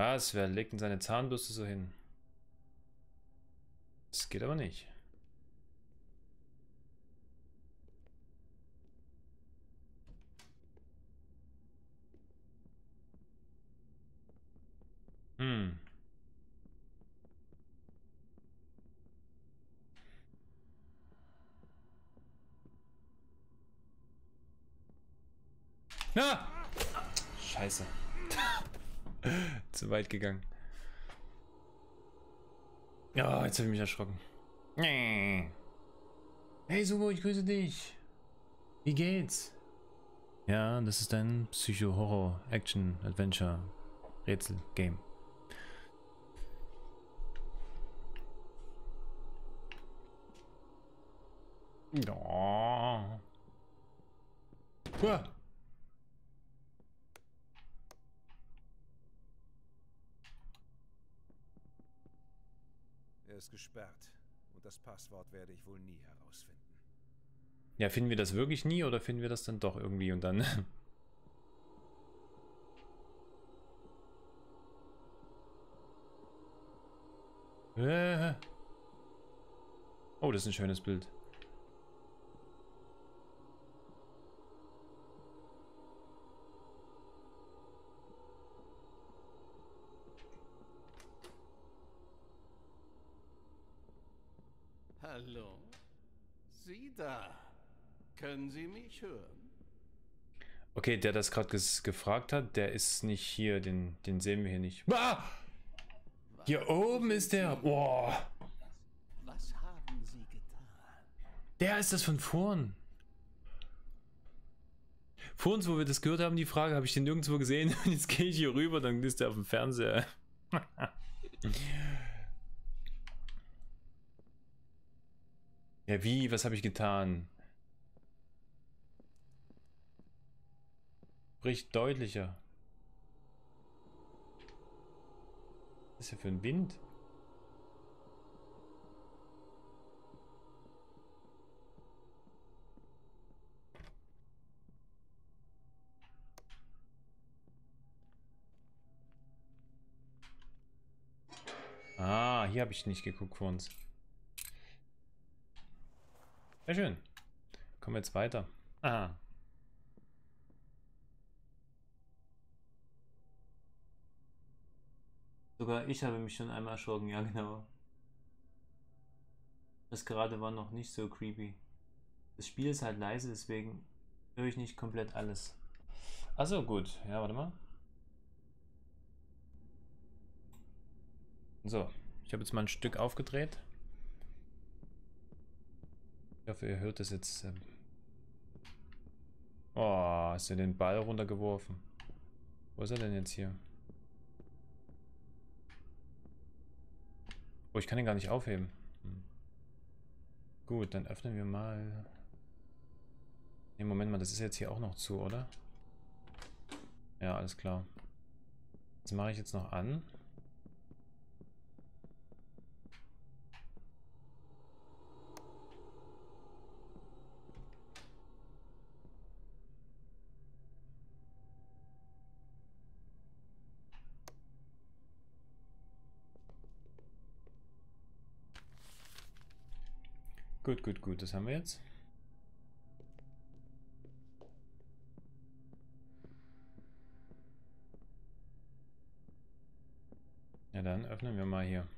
Was? Wer legt denn seine Zahnbürste so hin? Das geht aber nicht. Hm. Na! Scheiße. Zu weit gegangen. Ja, jetzt habe ich mich erschrocken. Hey Sumo, ich grüße dich. Wie geht's? Ja, das ist ein Psycho-Horror-Action-Adventure-Rätsel-Game. Ja. Uah. Ist gesperrt. Und das Passwort werde ich wohl nie herausfinden. Ja, finden wir das wirklich nie oder finden wir das dann doch irgendwie und dann... Äh. oh, das ist ein schönes Bild. Hallo? Sie da. Können Sie mich hören? Okay, der das gerade gefragt hat, der ist nicht hier, den, den sehen wir hier nicht. Ah! Hier oben ist der. Boah. Was haben Sie getan? Der ist das von vorn. Vor uns, wo wir das gehört haben, die Frage, habe ich den nirgendwo gesehen. Jetzt gehe ich hier rüber, dann ist der auf dem Fernseher. Ja, wie? Was habe ich getan? Sprich deutlicher. Was ist ja für ein Wind? Ah, hier habe ich nicht geguckt vor uns. Sehr schön. Kommen wir jetzt weiter. Aha. Sogar ich habe mich schon einmal erschrocken, ja genau. Das gerade war noch nicht so creepy. Das Spiel ist halt leise, deswegen höre ich nicht komplett alles. Achso, gut. Ja, warte mal. So, ich habe jetzt mal ein Stück aufgedreht. Ich hoffe, ihr hört das jetzt. Oh, hast du den Ball runtergeworfen? Wo ist er denn jetzt hier? Oh, ich kann ihn gar nicht aufheben. Hm. Gut, dann öffnen wir mal... Ne, Moment mal, das ist jetzt hier auch noch zu, oder? Ja, alles klar. Das mache ich jetzt noch an. Gut, gut, gut. Das haben wir jetzt. Ja, dann öffnen wir mal hier.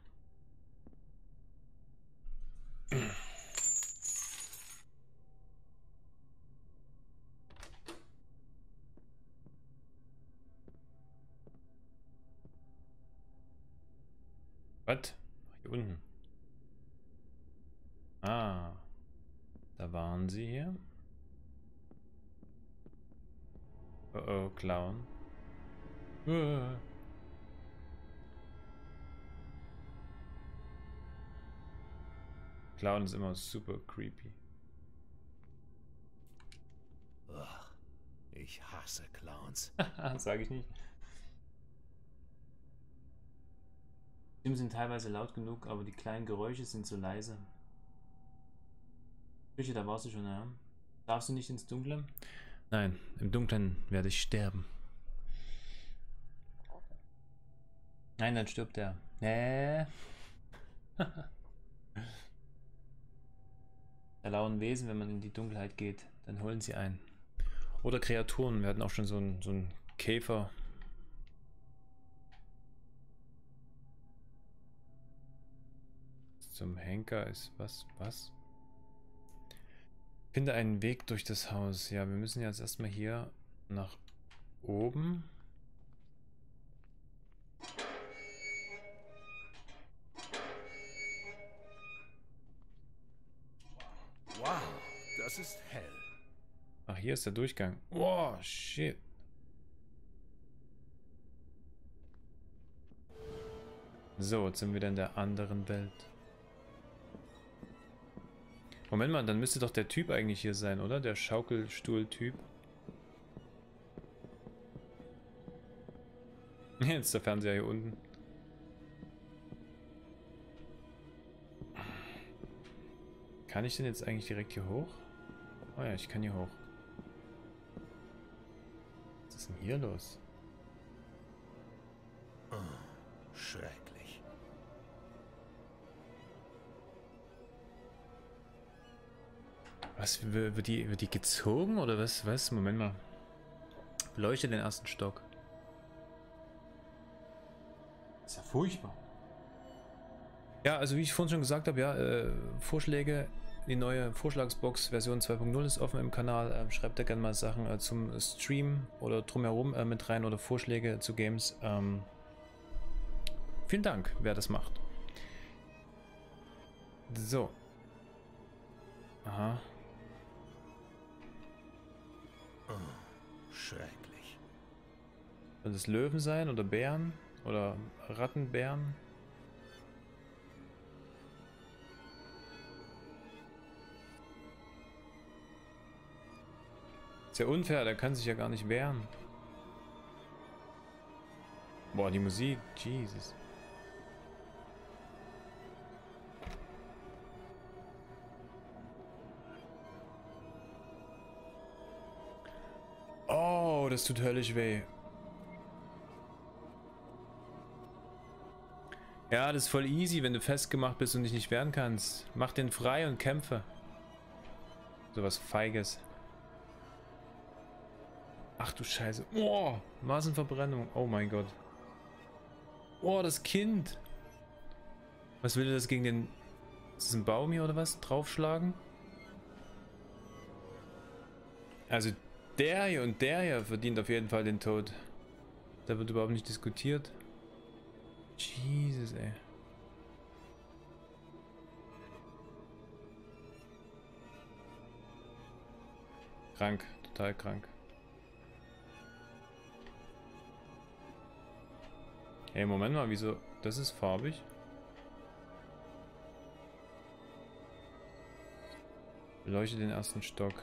Was? Hier unten. Ah. Waren sie hier. Oh oh, Clown. Uh. Clown ist immer super creepy. Ugh, ich hasse Clowns. Sag ich nicht. Stimmen sind teilweise laut genug, aber die kleinen Geräusche sind so leise. Küche, da warst du schon, ja. Darfst du nicht ins Dunkle? Nein, im Dunklen werde ich sterben. Nein, dann stirbt er. Nee. Der lauen Wesen, wenn man in die Dunkelheit geht, dann holen sie ein. Oder Kreaturen. Wir hatten auch schon so einen, so einen Käfer. Zum Henker ist was? Was? Finde einen Weg durch das Haus. Ja, wir müssen jetzt erstmal hier nach oben. Wow, das ist hell. Ach, hier ist der Durchgang. Oh, shit. So, jetzt sind wir wieder in der anderen Welt. Moment mal, dann müsste doch der Typ eigentlich hier sein, oder? Der Schaukelstuhl-Typ. Jetzt ist der Fernseher hier unten. Kann ich denn jetzt eigentlich direkt hier hoch? Oh ja, ich kann hier hoch. Was ist denn hier los? Oh, schrecklich. Was, wird die, wird die gezogen oder was? Was? Moment mal. Beleuchte den ersten Stock. ist ja furchtbar. Ja, also wie ich vorhin schon gesagt habe, ja, äh, Vorschläge, die neue Vorschlagsbox Version 2.0 ist offen im Kanal. Äh, schreibt da gerne mal Sachen äh, zum Stream oder drumherum äh, mit rein oder Vorschläge zu Games. Ähm, vielen Dank, wer das macht. So. Aha. Schrecklich. Soll das Löwen sein oder Bären? Oder Rattenbären? Ist ja unfair, der kann sich ja gar nicht wehren. Boah, die Musik, Jesus. Das tut höllisch weh. Ja, das ist voll easy, wenn du festgemacht bist und dich nicht wehren kannst. Mach den frei und kämpfe. Sowas Feiges. Ach du Scheiße. Oh, Massenverbrennung. Oh mein Gott. Oh, das Kind. Was will das gegen den... Ist das ein Baum hier oder was? Draufschlagen? Also der hier und der hier verdient auf jeden Fall den Tod. Da wird überhaupt nicht diskutiert. Jesus, ey. Krank, total krank. Hey, Moment mal, wieso? Das ist farbig. Beleuchte den ersten Stock.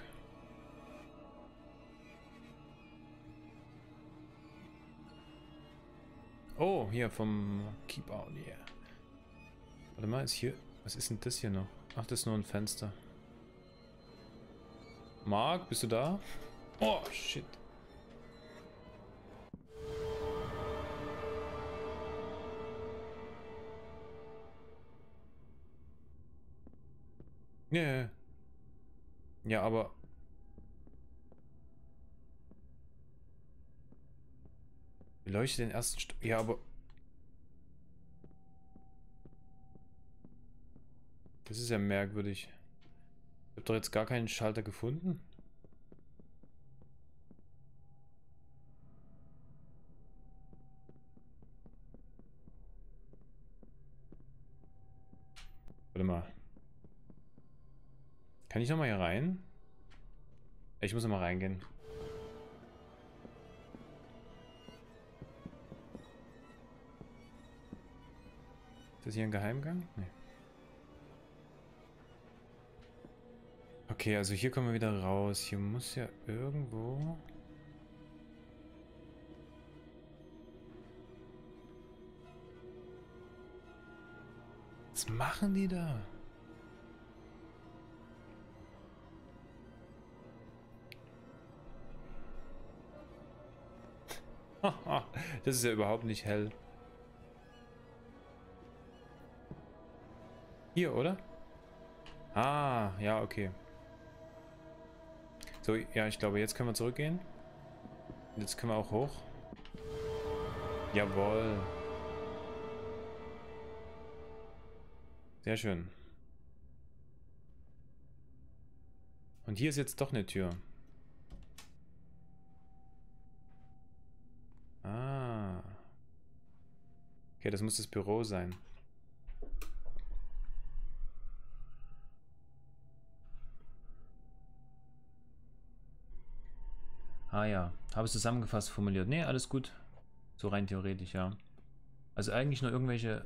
Oh, hier vom Keep Out, yeah. Warte mal, ist hier... Was ist denn das hier noch? Ach, das ist nur ein Fenster. Mark, bist du da? Oh, shit. Ja, yeah. ja, aber... Beleuchte den ersten St Ja, aber... Das ist ja merkwürdig. Ich habe doch jetzt gar keinen Schalter gefunden. Warte mal. Kann ich noch mal hier rein? Ich muss noch mal reingehen. Das hier ein Geheimgang? Nee. Okay, also hier kommen wir wieder raus. Hier muss ja irgendwo... Was machen die da? das ist ja überhaupt nicht hell. Hier, oder? Ah, ja, okay. So, ja, ich glaube, jetzt können wir zurückgehen. Jetzt können wir auch hoch. Jawohl. Sehr schön. Und hier ist jetzt doch eine Tür. Ah. Okay, das muss das Büro sein. Ah ja, habe es zusammengefasst formuliert. Nee, alles gut. So rein theoretisch, ja. Also eigentlich nur irgendwelche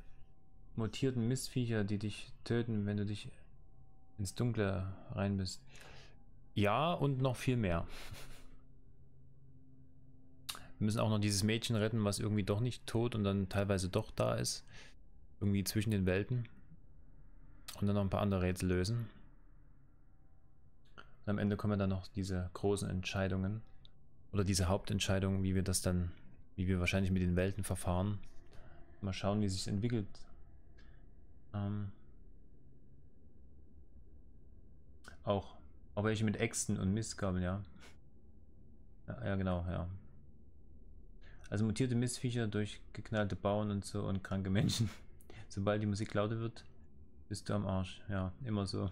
mutierten Mistviecher, die dich töten, wenn du dich ins Dunkle rein bist. Ja, und noch viel mehr. Wir müssen auch noch dieses Mädchen retten, was irgendwie doch nicht tot und dann teilweise doch da ist. Irgendwie zwischen den Welten. Und dann noch ein paar andere Rätsel lösen. Und am Ende kommen dann noch diese großen Entscheidungen. Oder diese Hauptentscheidung, wie wir das dann, wie wir wahrscheinlich mit den Welten verfahren. Mal schauen, wie sich entwickelt. Ähm auch, auch welche mit Äxten und Mistgabeln, ja. ja. Ja, genau, ja. Also mutierte Mistviecher durch geknallte Bauern und so und kranke Menschen. Sobald die Musik lauter wird, bist du am Arsch. Ja, immer so.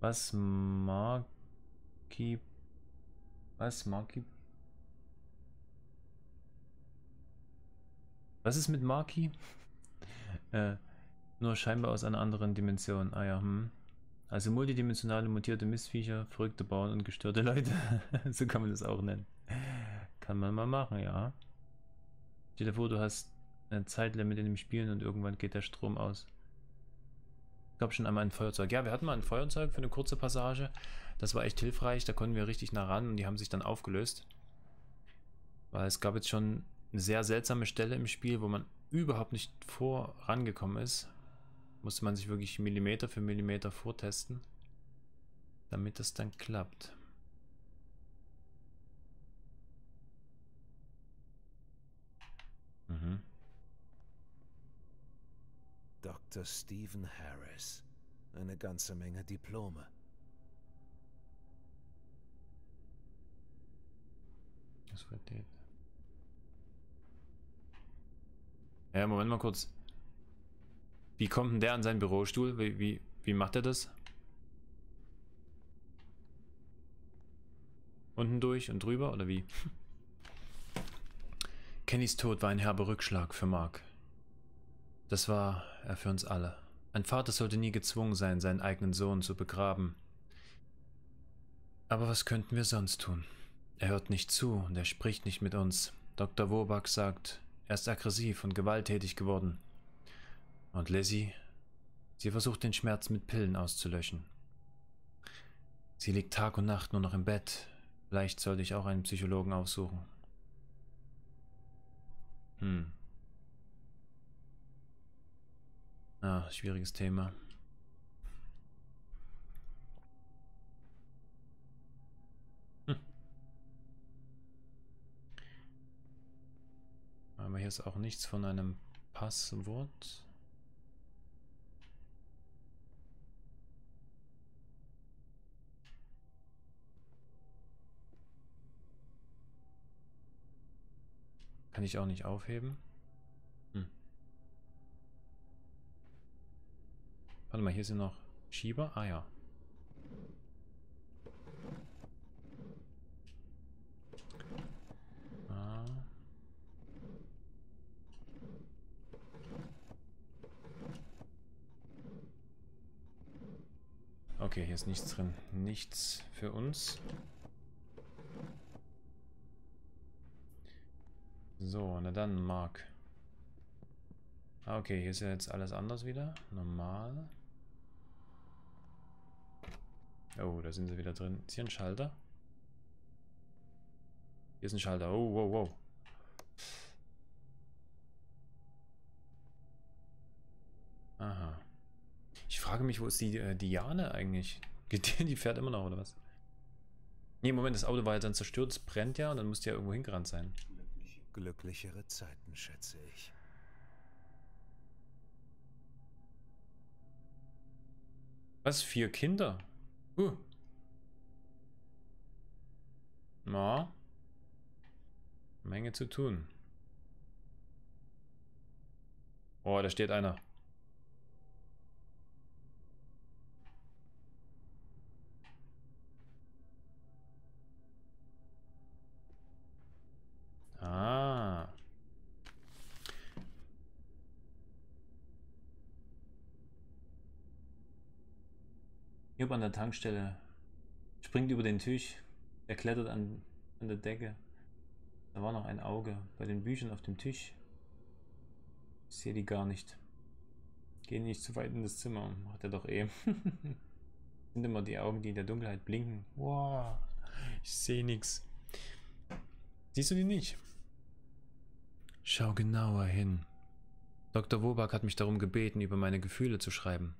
Was mag Marky. Was? Marky? Was ist mit Marky? äh, nur scheinbar aus einer anderen Dimension. Ah ja, hm. Also multidimensionale mutierte Mistviecher, verrückte Bauern und gestörte Leute. so kann man das auch nennen. Kann man mal machen, ja. Stell dir vor, du hast ein Zeitlimit in dem Spielen und irgendwann geht der Strom aus. Glaube schon einmal ein Feuerzeug. Ja, wir hatten mal ein Feuerzeug für eine kurze Passage. Das war echt hilfreich, da konnten wir richtig nah ran und die haben sich dann aufgelöst. Weil es gab jetzt schon eine sehr seltsame Stelle im Spiel, wo man überhaupt nicht vorangekommen ist. Musste man sich wirklich Millimeter für Millimeter vortesten, damit das dann klappt. Mhm. Dr. Stephen Harris. Eine ganze Menge Diplome. Das wird den. Ja, Moment mal kurz. Wie kommt denn der an seinen Bürostuhl? Wie, wie, wie macht er das? Unten durch und drüber oder wie? Kennys Tod war ein herber Rückschlag für Mark. Das war er für uns alle. Ein Vater sollte nie gezwungen sein, seinen eigenen Sohn zu begraben. Aber was könnten wir sonst tun? Er hört nicht zu und er spricht nicht mit uns. Dr. Wobak sagt, er ist aggressiv und gewalttätig geworden. Und Lizzie, sie versucht den Schmerz mit Pillen auszulöschen. Sie liegt Tag und Nacht nur noch im Bett. Vielleicht sollte ich auch einen Psychologen aufsuchen. Hm. Ah, schwieriges Thema. Hm. Aber hier ist auch nichts von einem Passwort. Kann ich auch nicht aufheben. Warte mal, hier sind noch Schieber. Ah ja. Ah. Okay, hier ist nichts drin. Nichts für uns. So, na dann, Mark. Ah, okay, hier ist ja jetzt alles anders wieder. Normal. Oh, da sind sie wieder drin. Ist hier ein Schalter? Hier ist ein Schalter. Oh, wow, wow. Aha. Ich frage mich, wo ist die äh, Diane eigentlich? Die fährt immer noch, oder was? Nee, Moment, das Auto war ja dann zerstört, es brennt ja und dann muss die ja irgendwo hingerannt sein. Glücklichere Zeiten, schätze ich. Was? Vier Kinder? Uh. Na. Menge zu tun. Oh, da steht einer. Ah. Hier an der Tankstelle. Springt über den Tisch. Er klettert an, an der Decke. Da war noch ein Auge bei den Büchern auf dem Tisch. Ich sehe die gar nicht. Geh nicht zu weit in das Zimmer. Macht er doch eh. sind immer die Augen, die in der Dunkelheit blinken. Wow. Ich sehe nichts. Siehst du die nicht? Schau genauer hin. Dr. Wobak hat mich darum gebeten, über meine Gefühle zu schreiben.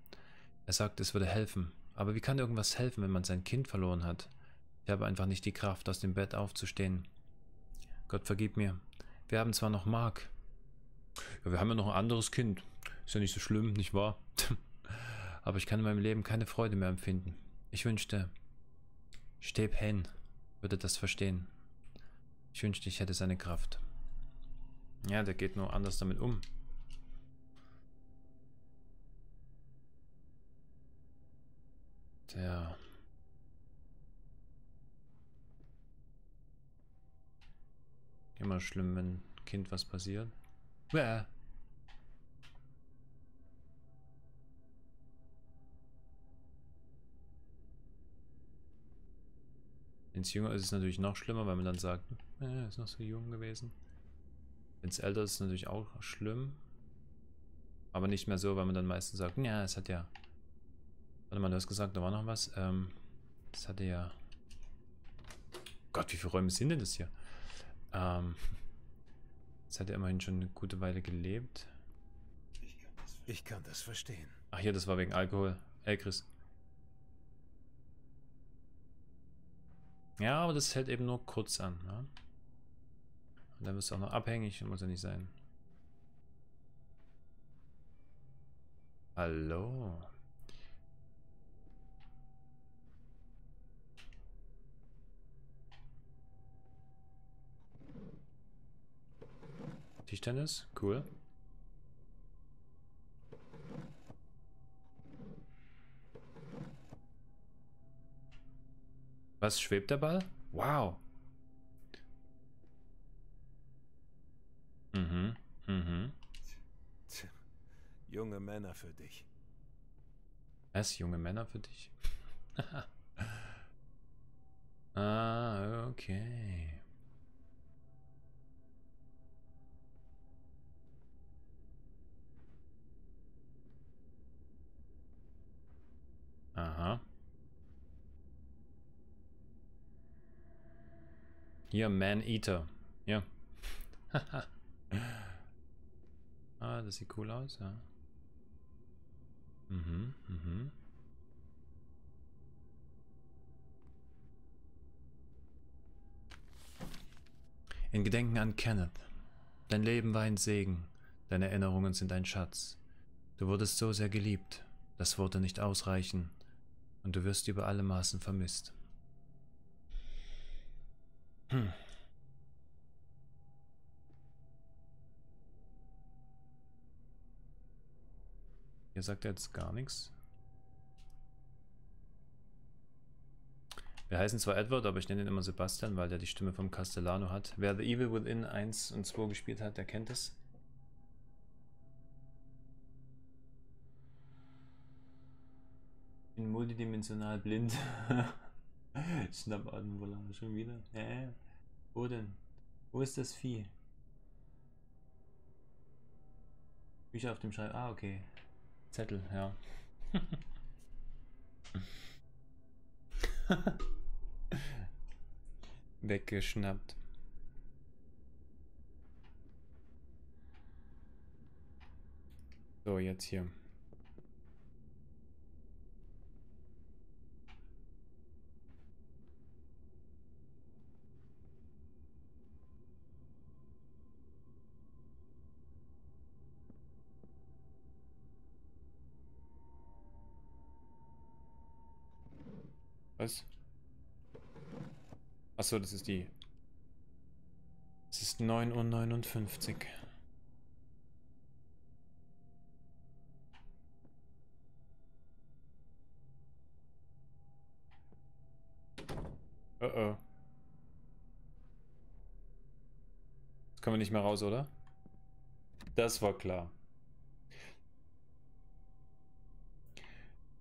Er sagt, es würde helfen. Aber wie kann irgendwas helfen, wenn man sein Kind verloren hat? Ich habe einfach nicht die Kraft, aus dem Bett aufzustehen. Gott vergib mir. Wir haben zwar noch Mark. Ja, wir haben ja noch ein anderes Kind. Ist ja nicht so schlimm, nicht wahr? Aber ich kann in meinem Leben keine Freude mehr empfinden. Ich wünschte, Steb Hen würde das verstehen. Ich wünschte, ich hätte seine Kraft. Ja, der geht nur anders damit um. Der... Immer schlimm, wenn Kind was passiert. Bäh. Wenn es jünger ist, ist es natürlich noch schlimmer, weil man dann sagt, er äh, ist noch so jung gewesen. Wenn es älter ist, ist es natürlich auch schlimm. Aber nicht mehr so, weil man dann meistens sagt, ja, es hat ja... Warte mal, du hast gesagt, da war noch was. Ähm, das hatte ja... Gott, wie viele Räume sind denn das hier? Ähm, das hat ja immerhin schon eine gute Weile gelebt. Ich kann das verstehen. Ach hier, das war wegen Alkohol. Ey, Chris. Ja, aber das hält eben nur kurz an. Ne? Und dann bist du auch noch abhängig, muss ja nicht sein. Hallo. Tischtennis, cool. Was schwebt der Ball? Wow. Mhm. Mhm. Junge Männer für dich. Was? Junge Männer für dich? ah, okay. Aha. Hier, Man-Eater. Ja. ah, das sieht cool aus, ja. Mhm, mhm. In Gedenken an Kenneth. Dein Leben war ein Segen, deine Erinnerungen sind ein Schatz. Du wurdest so sehr geliebt, das Worte nicht ausreichen, und du wirst über alle Maßen vermisst. Hm. Ihr sagt jetzt gar nichts. Wir heißen zwar Edward, aber ich nenne ihn immer Sebastian, weil der die Stimme vom Castellano hat. Wer The Evil Within 1 und 2 gespielt hat, der kennt es. Bin multidimensional blind. Schnappatmenvolar, schon wieder. Hä? Wo denn? Wo ist das Vieh? Bücher auf dem Schreib. Ah, okay. Zettel, ja. Weggeschnappt. So, jetzt hier. Was? Achso, das ist die. Es ist 9.59 Uhr. Oh oh. Jetzt kommen wir nicht mehr raus, oder? Das war klar.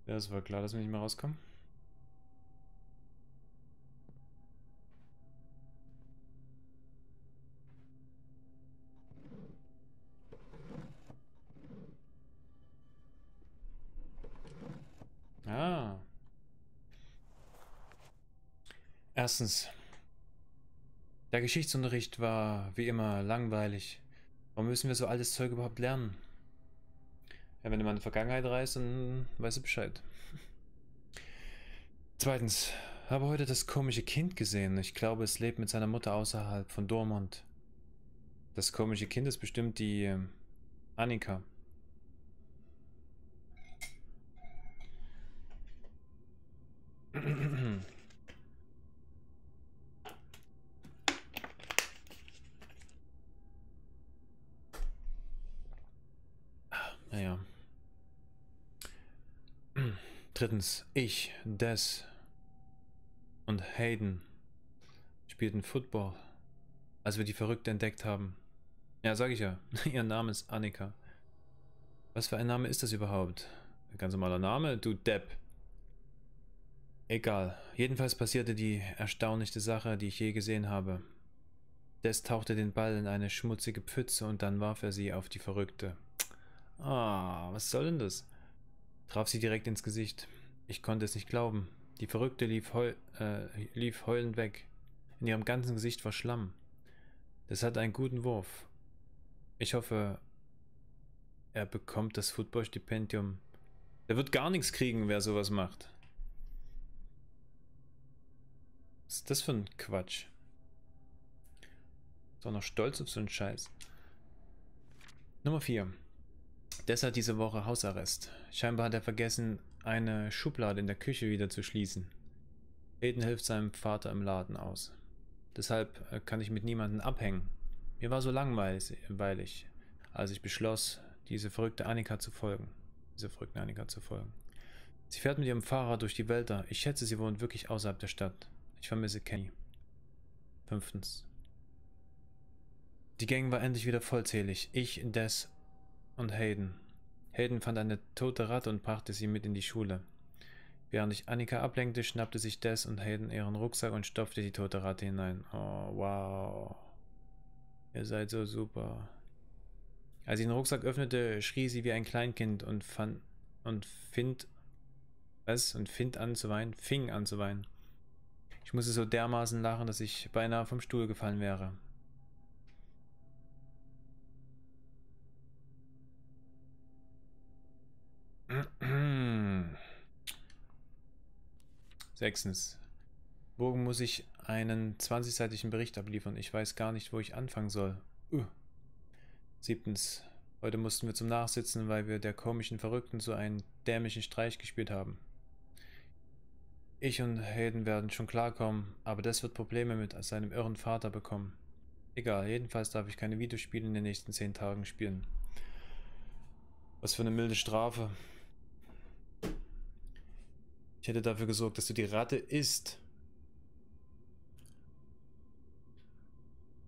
Das war klar, dass wir nicht mehr rauskommen. Erstens, der Geschichtsunterricht war wie immer langweilig. Warum müssen wir so altes Zeug überhaupt lernen? Ja, wenn du mal in die Vergangenheit reist, dann weißt du Bescheid. Zweitens, habe heute das komische Kind gesehen. Ich glaube, es lebt mit seiner Mutter außerhalb von Dormont. Das komische Kind ist bestimmt die äh, Annika. Naja. Drittens, ich, Des und Hayden spielten Football, als wir die Verrückte entdeckt haben. Ja, sag ich ja. Ihr Name ist Annika. Was für ein Name ist das überhaupt? Ein ganz normaler Name, du Depp. Egal. Jedenfalls passierte die erstaunlichste Sache, die ich je gesehen habe. Des tauchte den Ball in eine schmutzige Pfütze und dann warf er sie auf die Verrückte. Ah, was soll denn das? Traf sie direkt ins Gesicht. Ich konnte es nicht glauben. Die Verrückte lief, heul, äh, lief heulend weg. In ihrem ganzen Gesicht war Schlamm. Das hat einen guten Wurf. Ich hoffe, er bekommt das Footballstipendium. Er wird gar nichts kriegen, wer sowas macht. Was ist das für ein Quatsch? Ist auch noch stolz auf so einen Scheiß. Nummer 4. Deshalb diese Woche Hausarrest. Scheinbar hat er vergessen, eine Schublade in der Küche wieder zu schließen. Aiden hilft seinem Vater im Laden aus. Deshalb äh, kann ich mit niemandem abhängen. Mir war so langweilig, als ich beschloss, diese verrückte Annika zu folgen. Diese verrückte Annika zu folgen. Sie fährt mit ihrem Fahrrad durch die Wälder. Ich schätze, sie wohnt wirklich außerhalb der Stadt. Ich vermisse Kenny. Fünftens. Die Gang war endlich wieder vollzählig. Ich, Des und Hayden. Hayden fand eine tote Ratte und brachte sie mit in die Schule. Während ich Annika ablenkte, schnappte sich Des und Hayden ihren Rucksack und stopfte die tote Ratte hinein. Oh, wow. Ihr seid so super. Als sie den Rucksack öffnete, schrie sie wie ein Kleinkind und fand und find was und find an zu weinen, fing an zu weinen. Ich musste so dermaßen lachen, dass ich beinahe vom Stuhl gefallen wäre. Sechstens. Morgen muss ich einen 20-seitigen Bericht abliefern. Ich weiß gar nicht, wo ich anfangen soll. Uh. Siebtens. Heute mussten wir zum Nachsitzen, weil wir der komischen Verrückten so einen dämlichen Streich gespielt haben. Ich und Hayden werden schon klarkommen, aber das wird Probleme mit seinem irren Vater bekommen. Egal, jedenfalls darf ich keine Videospiele in den nächsten zehn Tagen spielen. Was für eine milde Strafe. Ich hätte dafür gesorgt, dass du die Ratte isst.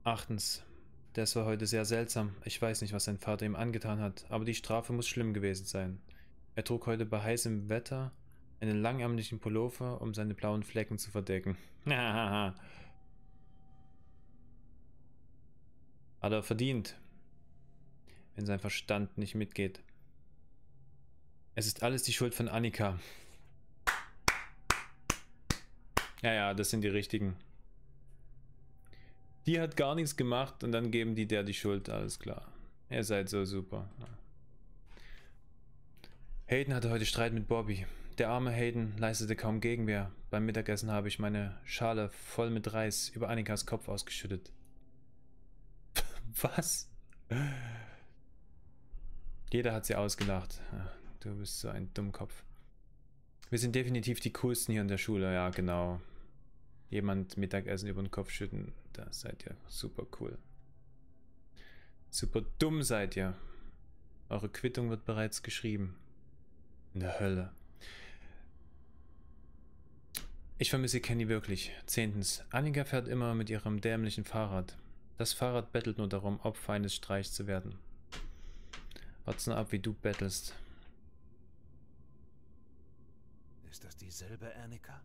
Achtens. Das war heute sehr seltsam. Ich weiß nicht, was sein Vater ihm angetan hat, aber die Strafe muss schlimm gewesen sein. Er trug heute bei heißem Wetter einen langärmlichen Pullover, um seine blauen Flecken zu verdecken. Hat er verdient, wenn sein Verstand nicht mitgeht. Es ist alles die Schuld von Annika. Ja, ja, das sind die richtigen. Die hat gar nichts gemacht und dann geben die der die Schuld, alles klar. Ihr seid so super. Hayden hatte heute Streit mit Bobby. Der arme Hayden leistete kaum Gegenwehr. Beim Mittagessen habe ich meine Schale voll mit Reis über Annikas Kopf ausgeschüttet. Was? Jeder hat sie ausgelacht. Du bist so ein Dummkopf. Wir sind definitiv die coolsten hier in der Schule, ja genau. Jemand Mittagessen über den Kopf schütten, da seid ihr super cool. Super dumm seid ihr. Eure Quittung wird bereits geschrieben. In der Hölle. Ich vermisse Kenny wirklich. Zehntens. Annika fährt immer mit ihrem dämlichen Fahrrad. Das Fahrrad bettelt nur darum, Opfer eines Streichs zu werden. Wart's nur ab, wie du bettelst. Ist das dieselbe Annika?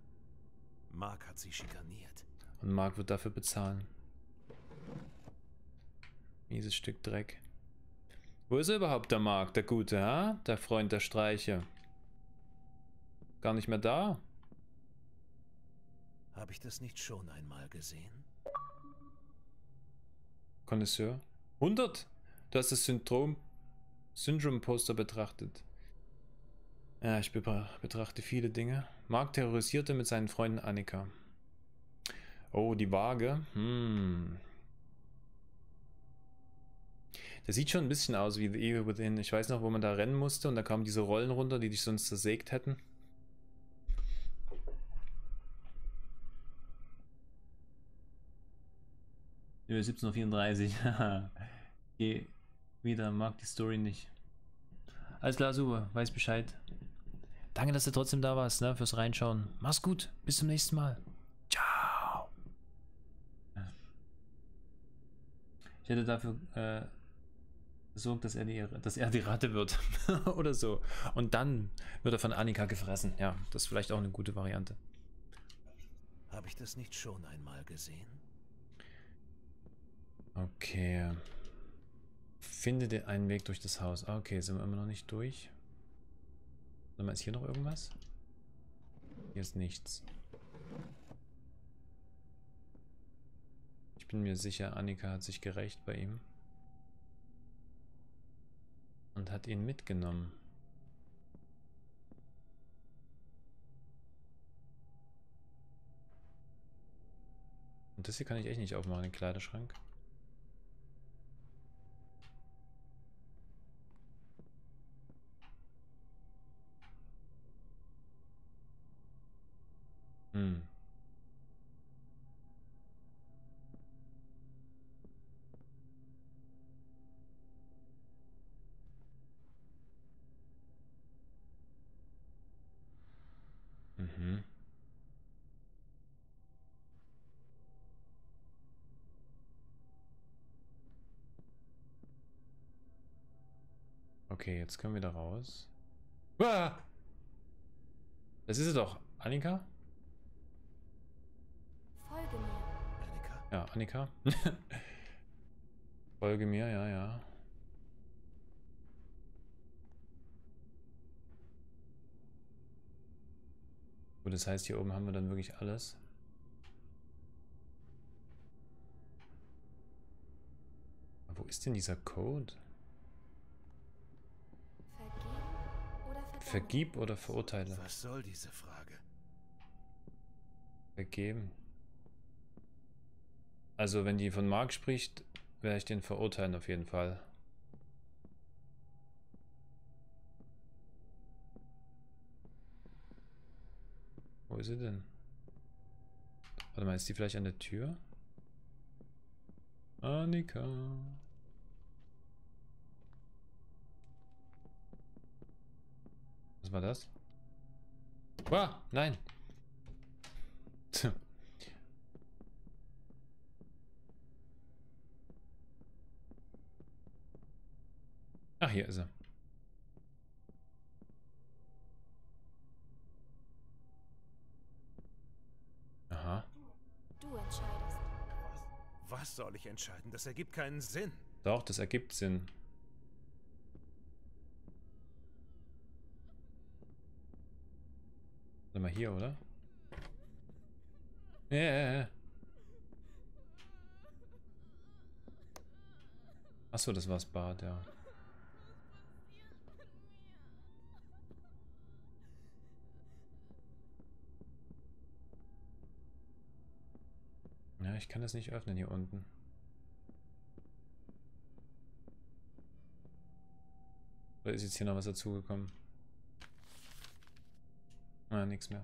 Mark hat sie schikaniert. Und Mark wird dafür bezahlen. Mieses Stück Dreck. Wo ist er überhaupt der Mark, der Gute, ha? Der Freund der Streiche. Gar nicht mehr da? Habe ich das nicht schon einmal gesehen? Connoisseur. 100! Du hast das Syndrom Syndrome-Poster betrachtet. Ja, ich betrachte viele Dinge. Mark terrorisierte mit seinen Freunden Annika. Oh, die Waage. Hm. Der sieht schon ein bisschen aus wie The Evil Within. Ich weiß noch, wo man da rennen musste und da kamen diese Rollen runter, die dich sonst zersägt hätten. Über 17.34 Geh wieder, mag die Story nicht. Alles klar, super, weiß Bescheid. Danke, dass du trotzdem da warst, ne, fürs Reinschauen. Mach's gut, bis zum nächsten Mal. Ciao. Ich hätte dafür äh, gesorgt, dass er, die, dass er die Ratte wird. Oder so. Und dann wird er von Annika gefressen. Ja, das ist vielleicht auch eine gute Variante. Habe ich das nicht schon einmal gesehen? Okay. Finde einen Weg durch das Haus. Ah, okay, sind wir immer noch nicht durch. Sag mal, ist hier noch irgendwas? Hier ist nichts. Ich bin mir sicher, Annika hat sich gerecht bei ihm. Und hat ihn mitgenommen. Und das hier kann ich echt nicht aufmachen, den Kleiderschrank. Okay, jetzt können wir da raus. Ah! Das ist es doch. Annika? Folge mir. Annika? Ja, Annika. Folge mir, ja, ja. Gut, das heißt, hier oben haben wir dann wirklich alles. Wo ist denn dieser Code? Vergib oder verurteile? Was soll diese Frage? Vergeben. Also, wenn die von Mark spricht, werde ich den verurteilen auf jeden Fall. Wo ist sie denn? Warte mal, ist die vielleicht an der Tür? Annika. Was war das? Ah, nein. Ach, hier ist er. Aha. Du entscheidest. Was soll ich entscheiden? Das ergibt keinen Sinn. Doch, das ergibt Sinn. Mal hier, oder? Ja, ja, ja. Achso, das war's Bad, ja. Ja, ich kann das nicht öffnen hier unten. Oder ist jetzt hier noch was dazugekommen? Ah, nichts mehr.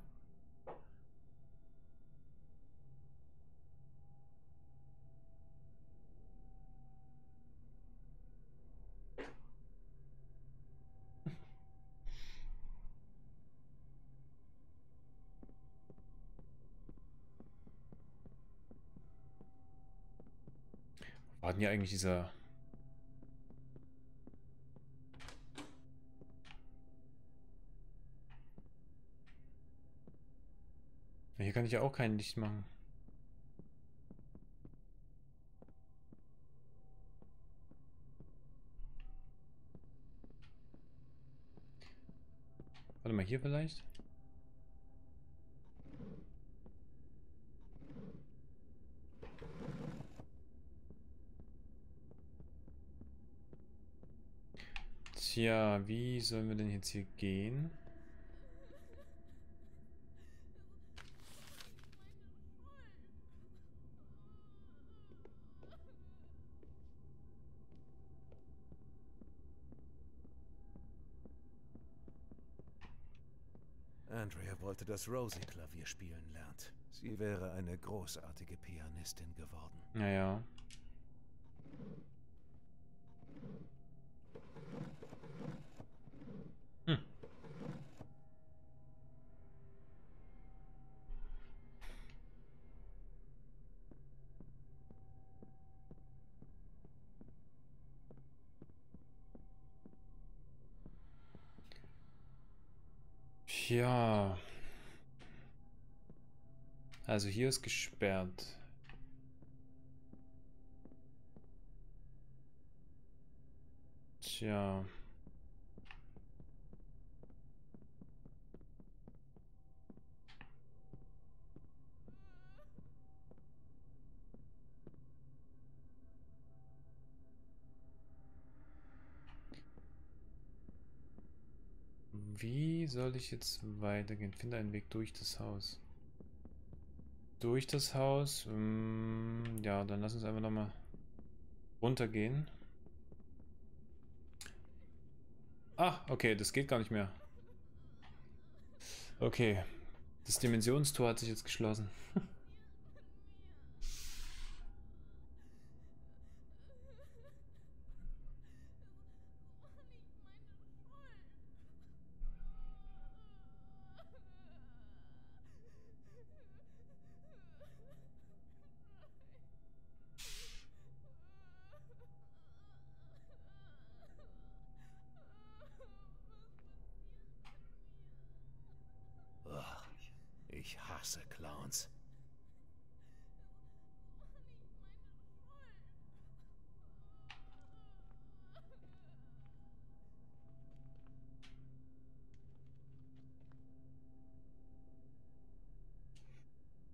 War denn hier eigentlich dieser... Hier kann ich ja auch kein Licht machen. Warte mal, hier vielleicht? Tja, wie sollen wir denn jetzt hier gehen? Wollte, dass Rosie Klavier spielen lernt. Sie wäre eine großartige Pianistin geworden. Naja. Hm. Ja. Also hier ist gesperrt. Tja. Wie soll ich jetzt weitergehen? Finde einen Weg durch das Haus. Durch das Haus? Mm, ja, dann lass uns einfach nochmal runtergehen. Ah, okay, das geht gar nicht mehr. Okay, das Dimensionstor hat sich jetzt geschlossen. Ugh, ich hasse Clowns.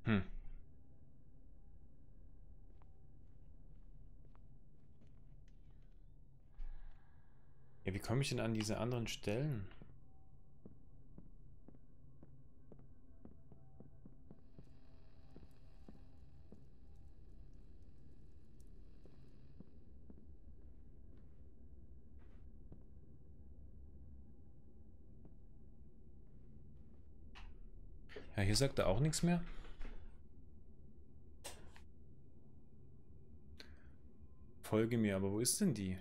Hm. wie komme ich denn an diese anderen Stellen? Ja, hier sagt er auch nichts mehr. Folge mir, aber wo ist denn die?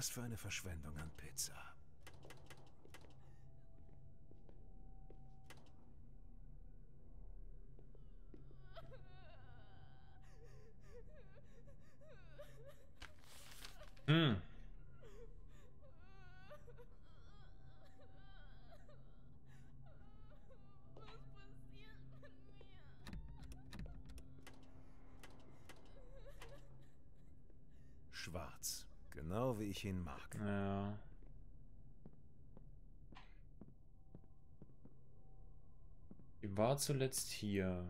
Was für eine Verschwendung an Pizza. Hm. Schwarz. Ihn mag. Ja. Die war zuletzt hier.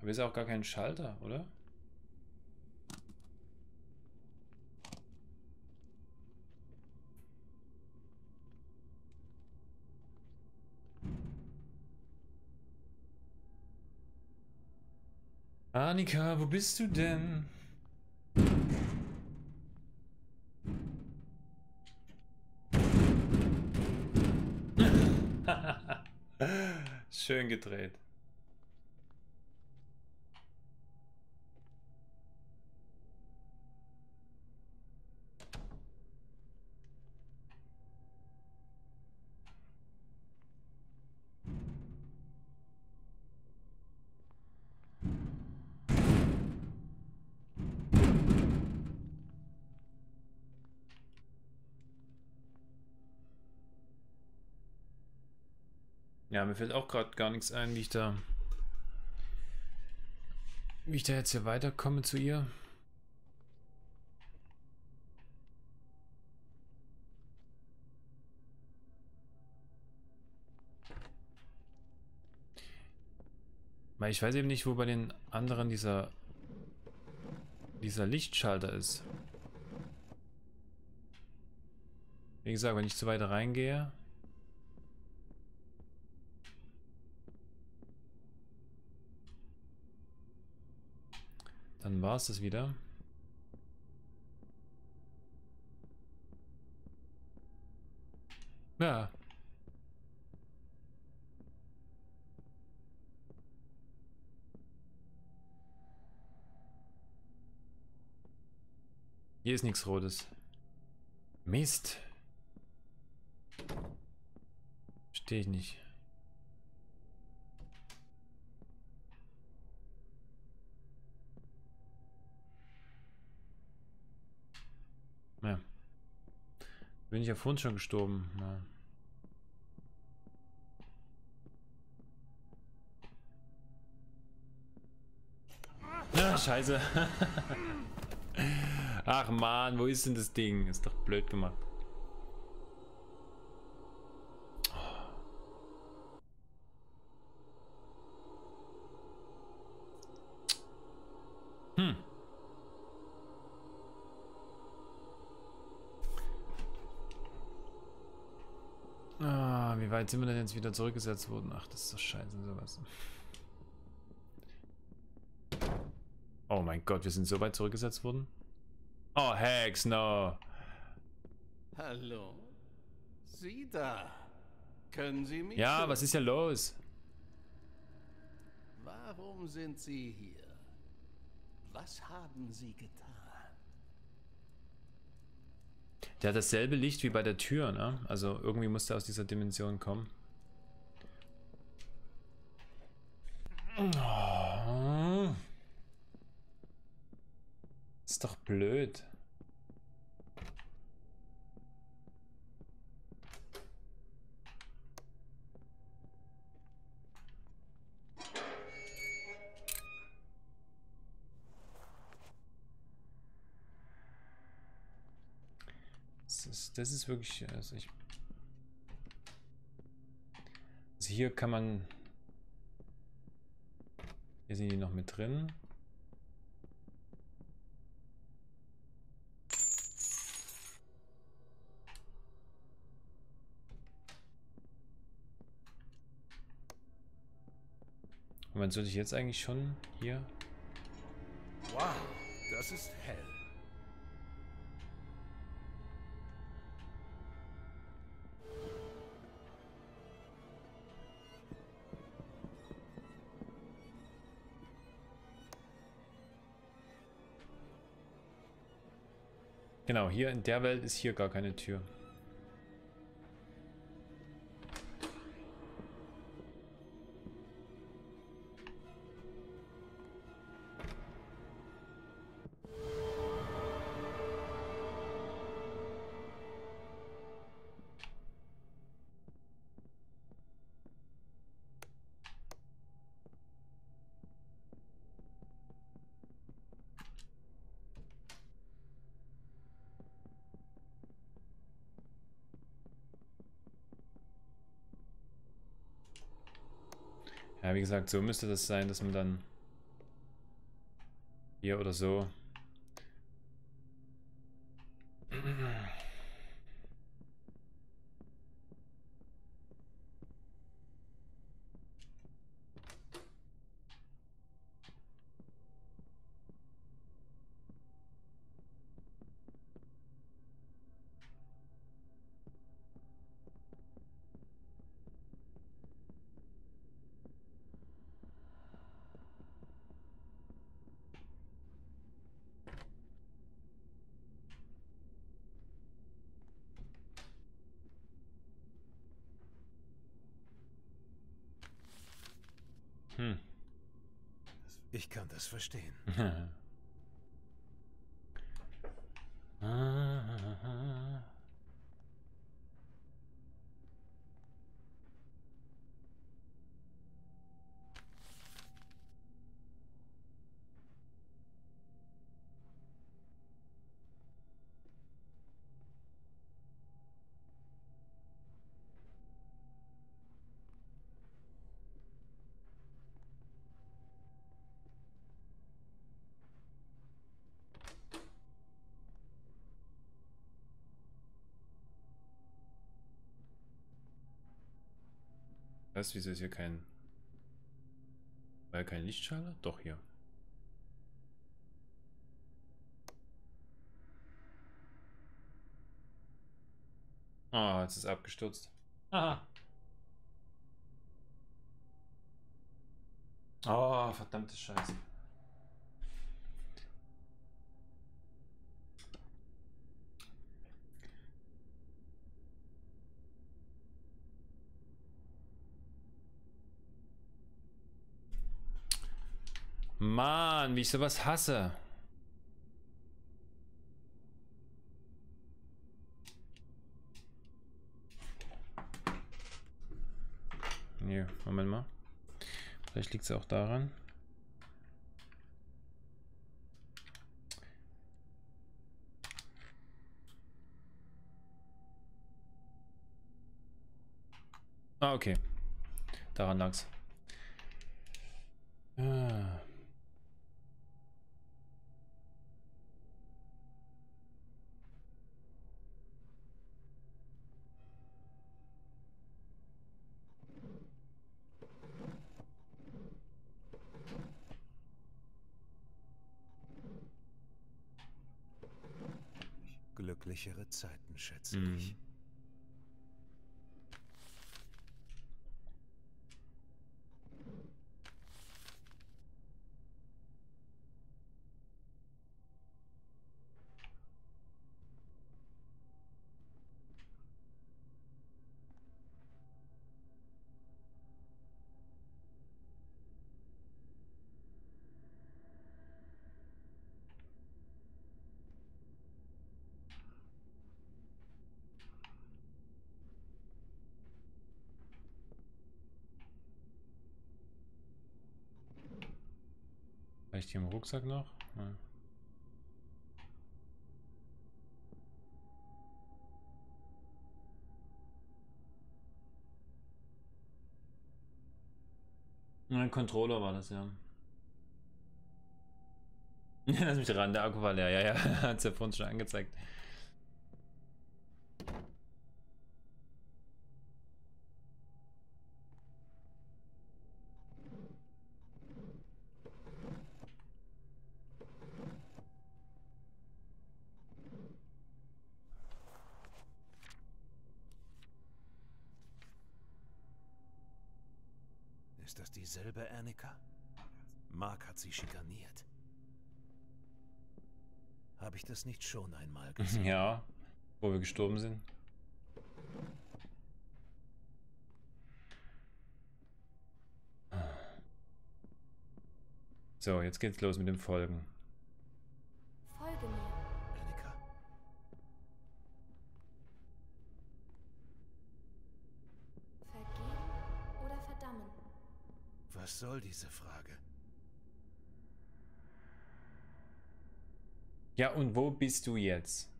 Aber ist auch gar kein Schalter, oder? Annika, wo bist du denn? Schön gedreht. Mir fällt auch gerade gar nichts ein, wie ich da. Wie ich da jetzt hier weiterkomme zu ihr. Weil ich weiß eben nicht, wo bei den anderen dieser dieser Lichtschalter ist. Wie gesagt, wenn ich zu weit reingehe, Dann war es das wieder. Ja. Hier ist nichts Rotes. Mist. Stehe ich nicht. Ja. Bin ich ja vorhin schon gestorben. Ja. Ah, scheiße. Ach man, wo ist denn das Ding? Ist doch blöd gemacht. Hm. Ah, wie weit sind wir denn jetzt wieder zurückgesetzt worden? Ach, das ist doch scheiße, sowas. Oh mein Gott, wir sind so weit zurückgesetzt worden? Oh, Hex, no. Hallo? Sie da. Können Sie mich? Ja, hören? was ist ja los? Warum sind Sie hier? Was haben Sie getan? Der hat dasselbe Licht wie bei der Tür, ne? Also irgendwie muss der aus dieser Dimension kommen. Oh. Ist doch blöd. Das ist wirklich, also ich, also hier kann man, hier sind die noch mit drin. Und man sollte ich jetzt eigentlich schon hier. Wow, das ist hell. Genau, hier in der Welt ist hier gar keine Tür. Gesagt, so müsste das sein, dass man dann hier oder so. Hm. Ich kann das verstehen. Was? Wieso ist hier kein... War kein Lichtschalter? Doch, hier. Ah, jetzt ist abgestürzt. Aha. Oh, verdammte Scheiße. Mann, wie ich sowas hasse. Nee, Moment mal. Vielleicht liegt es auch daran. Ah, okay. Daran lag's. Ah. Glücklichere Schätze Mhm. ich. Hier im Rucksack noch? Ja. Ein Controller war das, ja. Lass mich ran, der Akku war leer. Ja, ja, hat es ja vorhin schon angezeigt. Ist das dieselbe Annika? Mark hat sie schikaniert. Habe ich das nicht schon einmal gesehen? Ja, wo wir gestorben sind. So, jetzt geht's los mit dem Folgen. Was soll diese Frage? Ja, und wo bist du jetzt?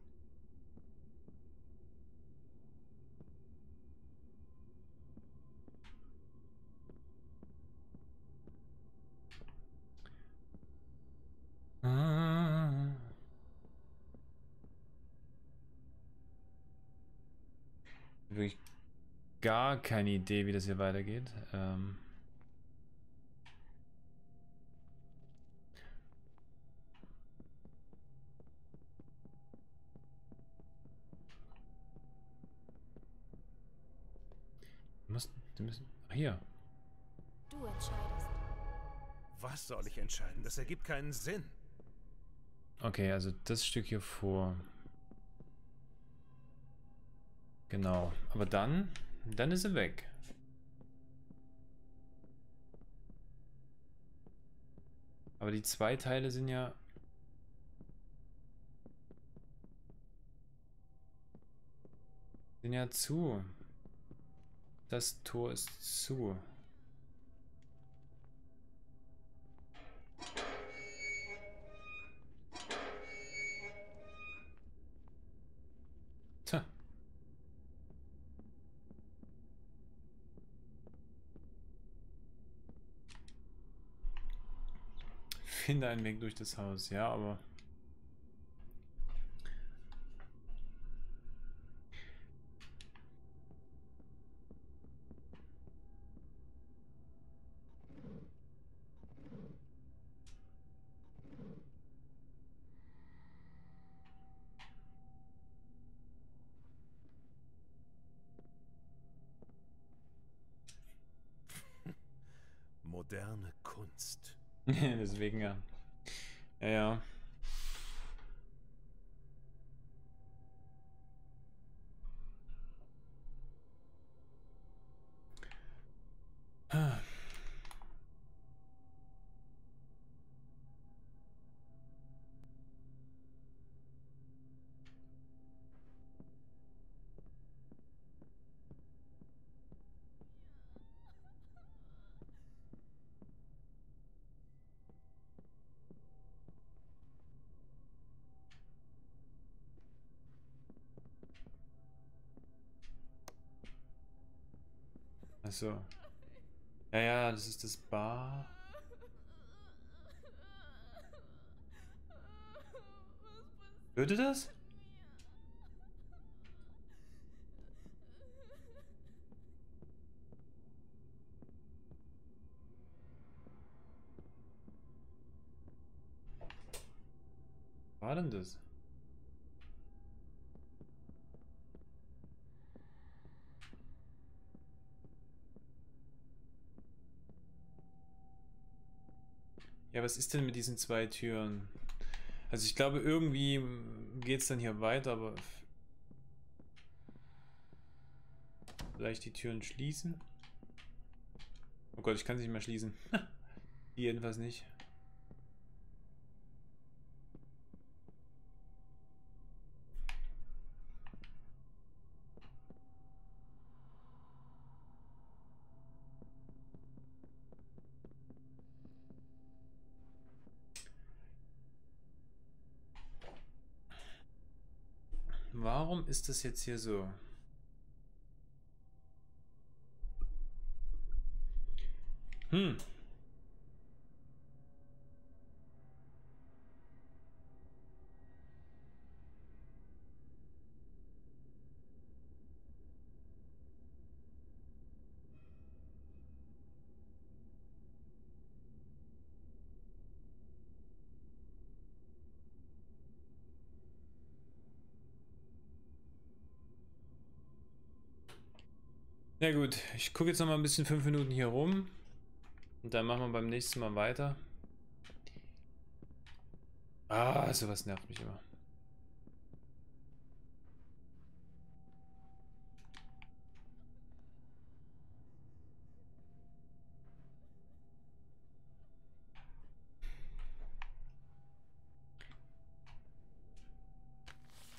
Ah. Wirklich gar keine Idee, wie das hier weitergeht. Ähm Du müssen, hier. Du entscheidest. Was soll ich entscheiden? Das ergibt keinen Sinn. Okay, also das Stück hier vor. Genau. Aber dann, dann ist er weg. Aber die zwei Teile sind ja. Sind ja zu. Das Tor ist zu. Finde einen Weg durch das Haus, ja, aber. Moderne Kunst. Deswegen ja. Ja, ja. Achso. Ja, ja, das ist das Bar. Hörte das? War denn das? Ja, was ist denn mit diesen zwei Türen? Also ich glaube, irgendwie geht es dann hier weiter, aber vielleicht die Türen schließen. Oh Gott, ich kann sie nicht mehr schließen. Jedenfalls nicht. Warum ist das jetzt hier so? Hm. Na gut, ich gucke jetzt noch mal ein bisschen fünf Minuten hier rum und dann machen wir beim nächsten Mal weiter. Ah, sowas nervt mich immer.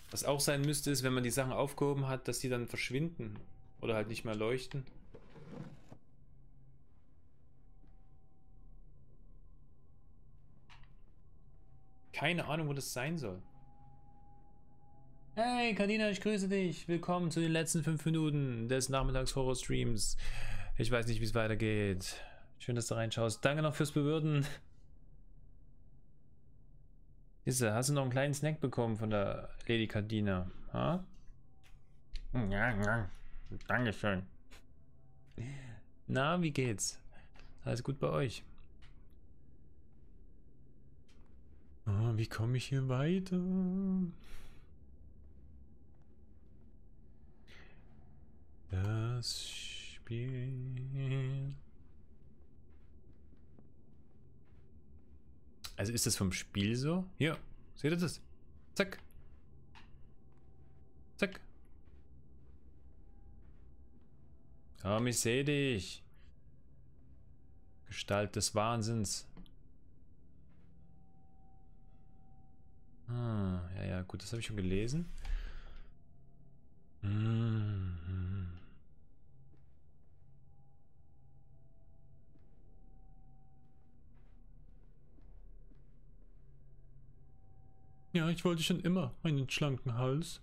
Was auch sein müsste, ist, wenn man die Sachen aufgehoben hat, dass die dann verschwinden. Oder halt nicht mehr leuchten. Keine Ahnung, wo das sein soll. Hey, Kadina, ich grüße dich. Willkommen zu den letzten fünf Minuten des Nachmittags-Horror-Streams. Ich weiß nicht, wie es weitergeht. Schön, dass du reinschaust. Danke noch fürs Bewirten. Isse, hast du noch einen kleinen Snack bekommen von der Lady Kadina? Ja, ja. Dankeschön. Na, wie geht's? Alles gut bei euch? Oh, wie komme ich hier weiter? Das Spiel. Also ist das vom Spiel so? Hier, seht ihr das? Zack. Zack. Komm, ich sehe dich. Gestalt des Wahnsinns. Ah, ja, ja, gut, das habe ich schon gelesen. Mhm. Ja, ich wollte schon immer einen schlanken Hals.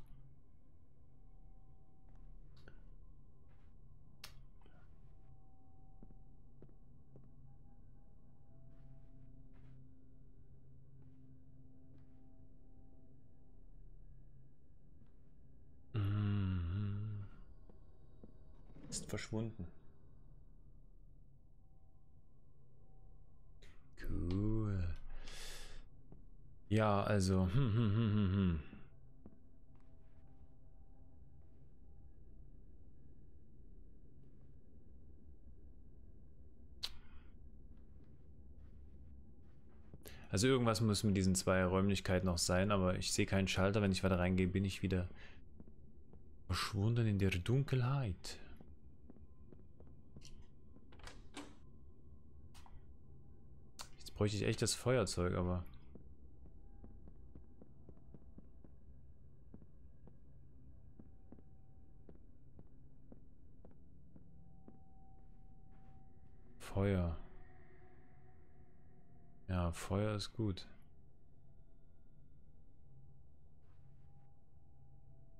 Verschwunden. Cool. Ja, also. Hm, hm, hm. Also irgendwas muss mit diesen zwei Räumlichkeiten noch sein, aber ich sehe keinen Schalter. Wenn ich weiter reingehe, bin ich wieder verschwunden in der Dunkelheit. Bräuchte ich echt das Feuerzeug, aber... Feuer. Ja, Feuer ist gut.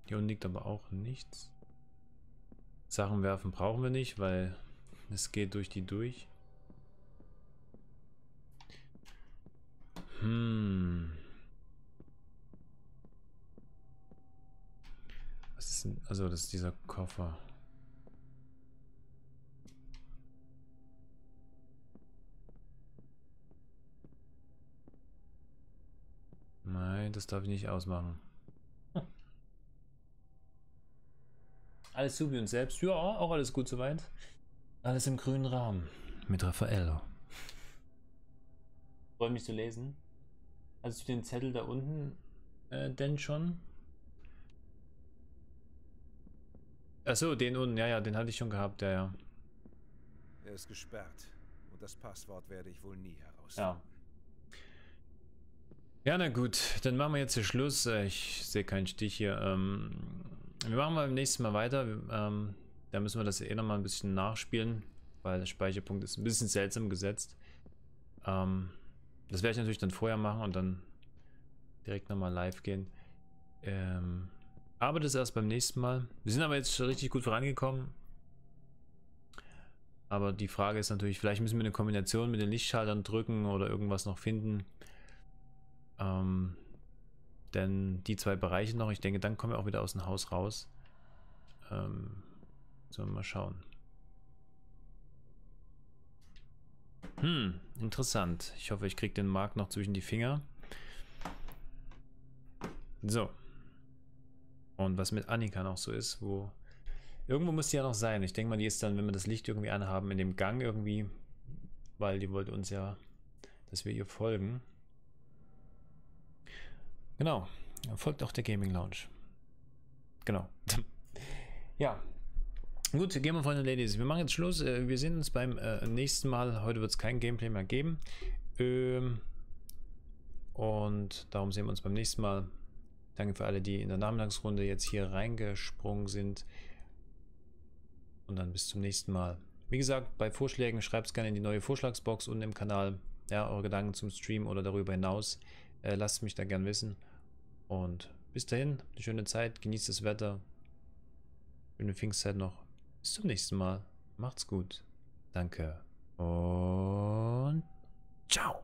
Hier unten liegt aber auch nichts. Sachen werfen brauchen wir nicht, weil es geht durch die durch. Hm. Was ist denn? Also, das ist dieser Koffer. Nein, das darf ich nicht ausmachen. Alles zu wie uns selbst. Ja, auch alles gut soweit. Alles im grünen Rahmen. Mit Raffaello. Freue mich zu lesen. Hast du den Zettel da unten äh, denn schon? Achso, den unten, ja, ja, den hatte ich schon gehabt, ja, ja. Er ist gesperrt und das Passwort werde ich wohl nie heraus. Ja. Ja, na gut, dann machen wir jetzt den Schluss. Äh, ich sehe keinen Stich hier. Ähm, wir machen mal beim nächsten Mal weiter. Ähm, da müssen wir das eh nochmal ein bisschen nachspielen, weil der Speicherpunkt ist ein bisschen seltsam gesetzt. Ähm, das werde ich natürlich dann vorher machen und dann direkt nochmal live gehen. Ähm, Aber das erst beim nächsten Mal. Wir sind aber jetzt richtig gut vorangekommen. Aber die Frage ist natürlich, vielleicht müssen wir eine Kombination mit den Lichtschaltern drücken oder irgendwas noch finden. Ähm, denn die zwei Bereiche noch, ich denke, dann kommen wir auch wieder aus dem Haus raus. Ähm, sollen wir mal schauen. Hm, interessant. Ich hoffe, ich kriege den Markt noch zwischen die Finger. So. Und was mit Annika noch so ist, wo... Irgendwo muss die ja noch sein. Ich denke mal, die ist dann, wenn wir das Licht irgendwie anhaben, in dem Gang irgendwie, weil die wollte uns ja, dass wir ihr folgen. Genau. Folgt auch der Gaming Lounge. Genau. ja, Gut, Gamer Freunde Ladies, wir machen jetzt Schluss. Äh, wir sehen uns beim äh, nächsten Mal. Heute wird es kein Gameplay mehr geben. Ähm, und darum sehen wir uns beim nächsten Mal. Danke für alle, die in der Nachmittagsrunde jetzt hier reingesprungen sind. Und dann bis zum nächsten Mal. Wie gesagt, bei Vorschlägen schreibt es gerne in die neue Vorschlagsbox unten im Kanal. Ja, eure Gedanken zum Stream oder darüber hinaus. Äh, lasst mich da gern wissen. Und bis dahin, eine schöne Zeit, genießt das Wetter. Schöne Pfingstzeit noch. Bis zum nächsten Mal. Macht's gut. Danke. Und ciao.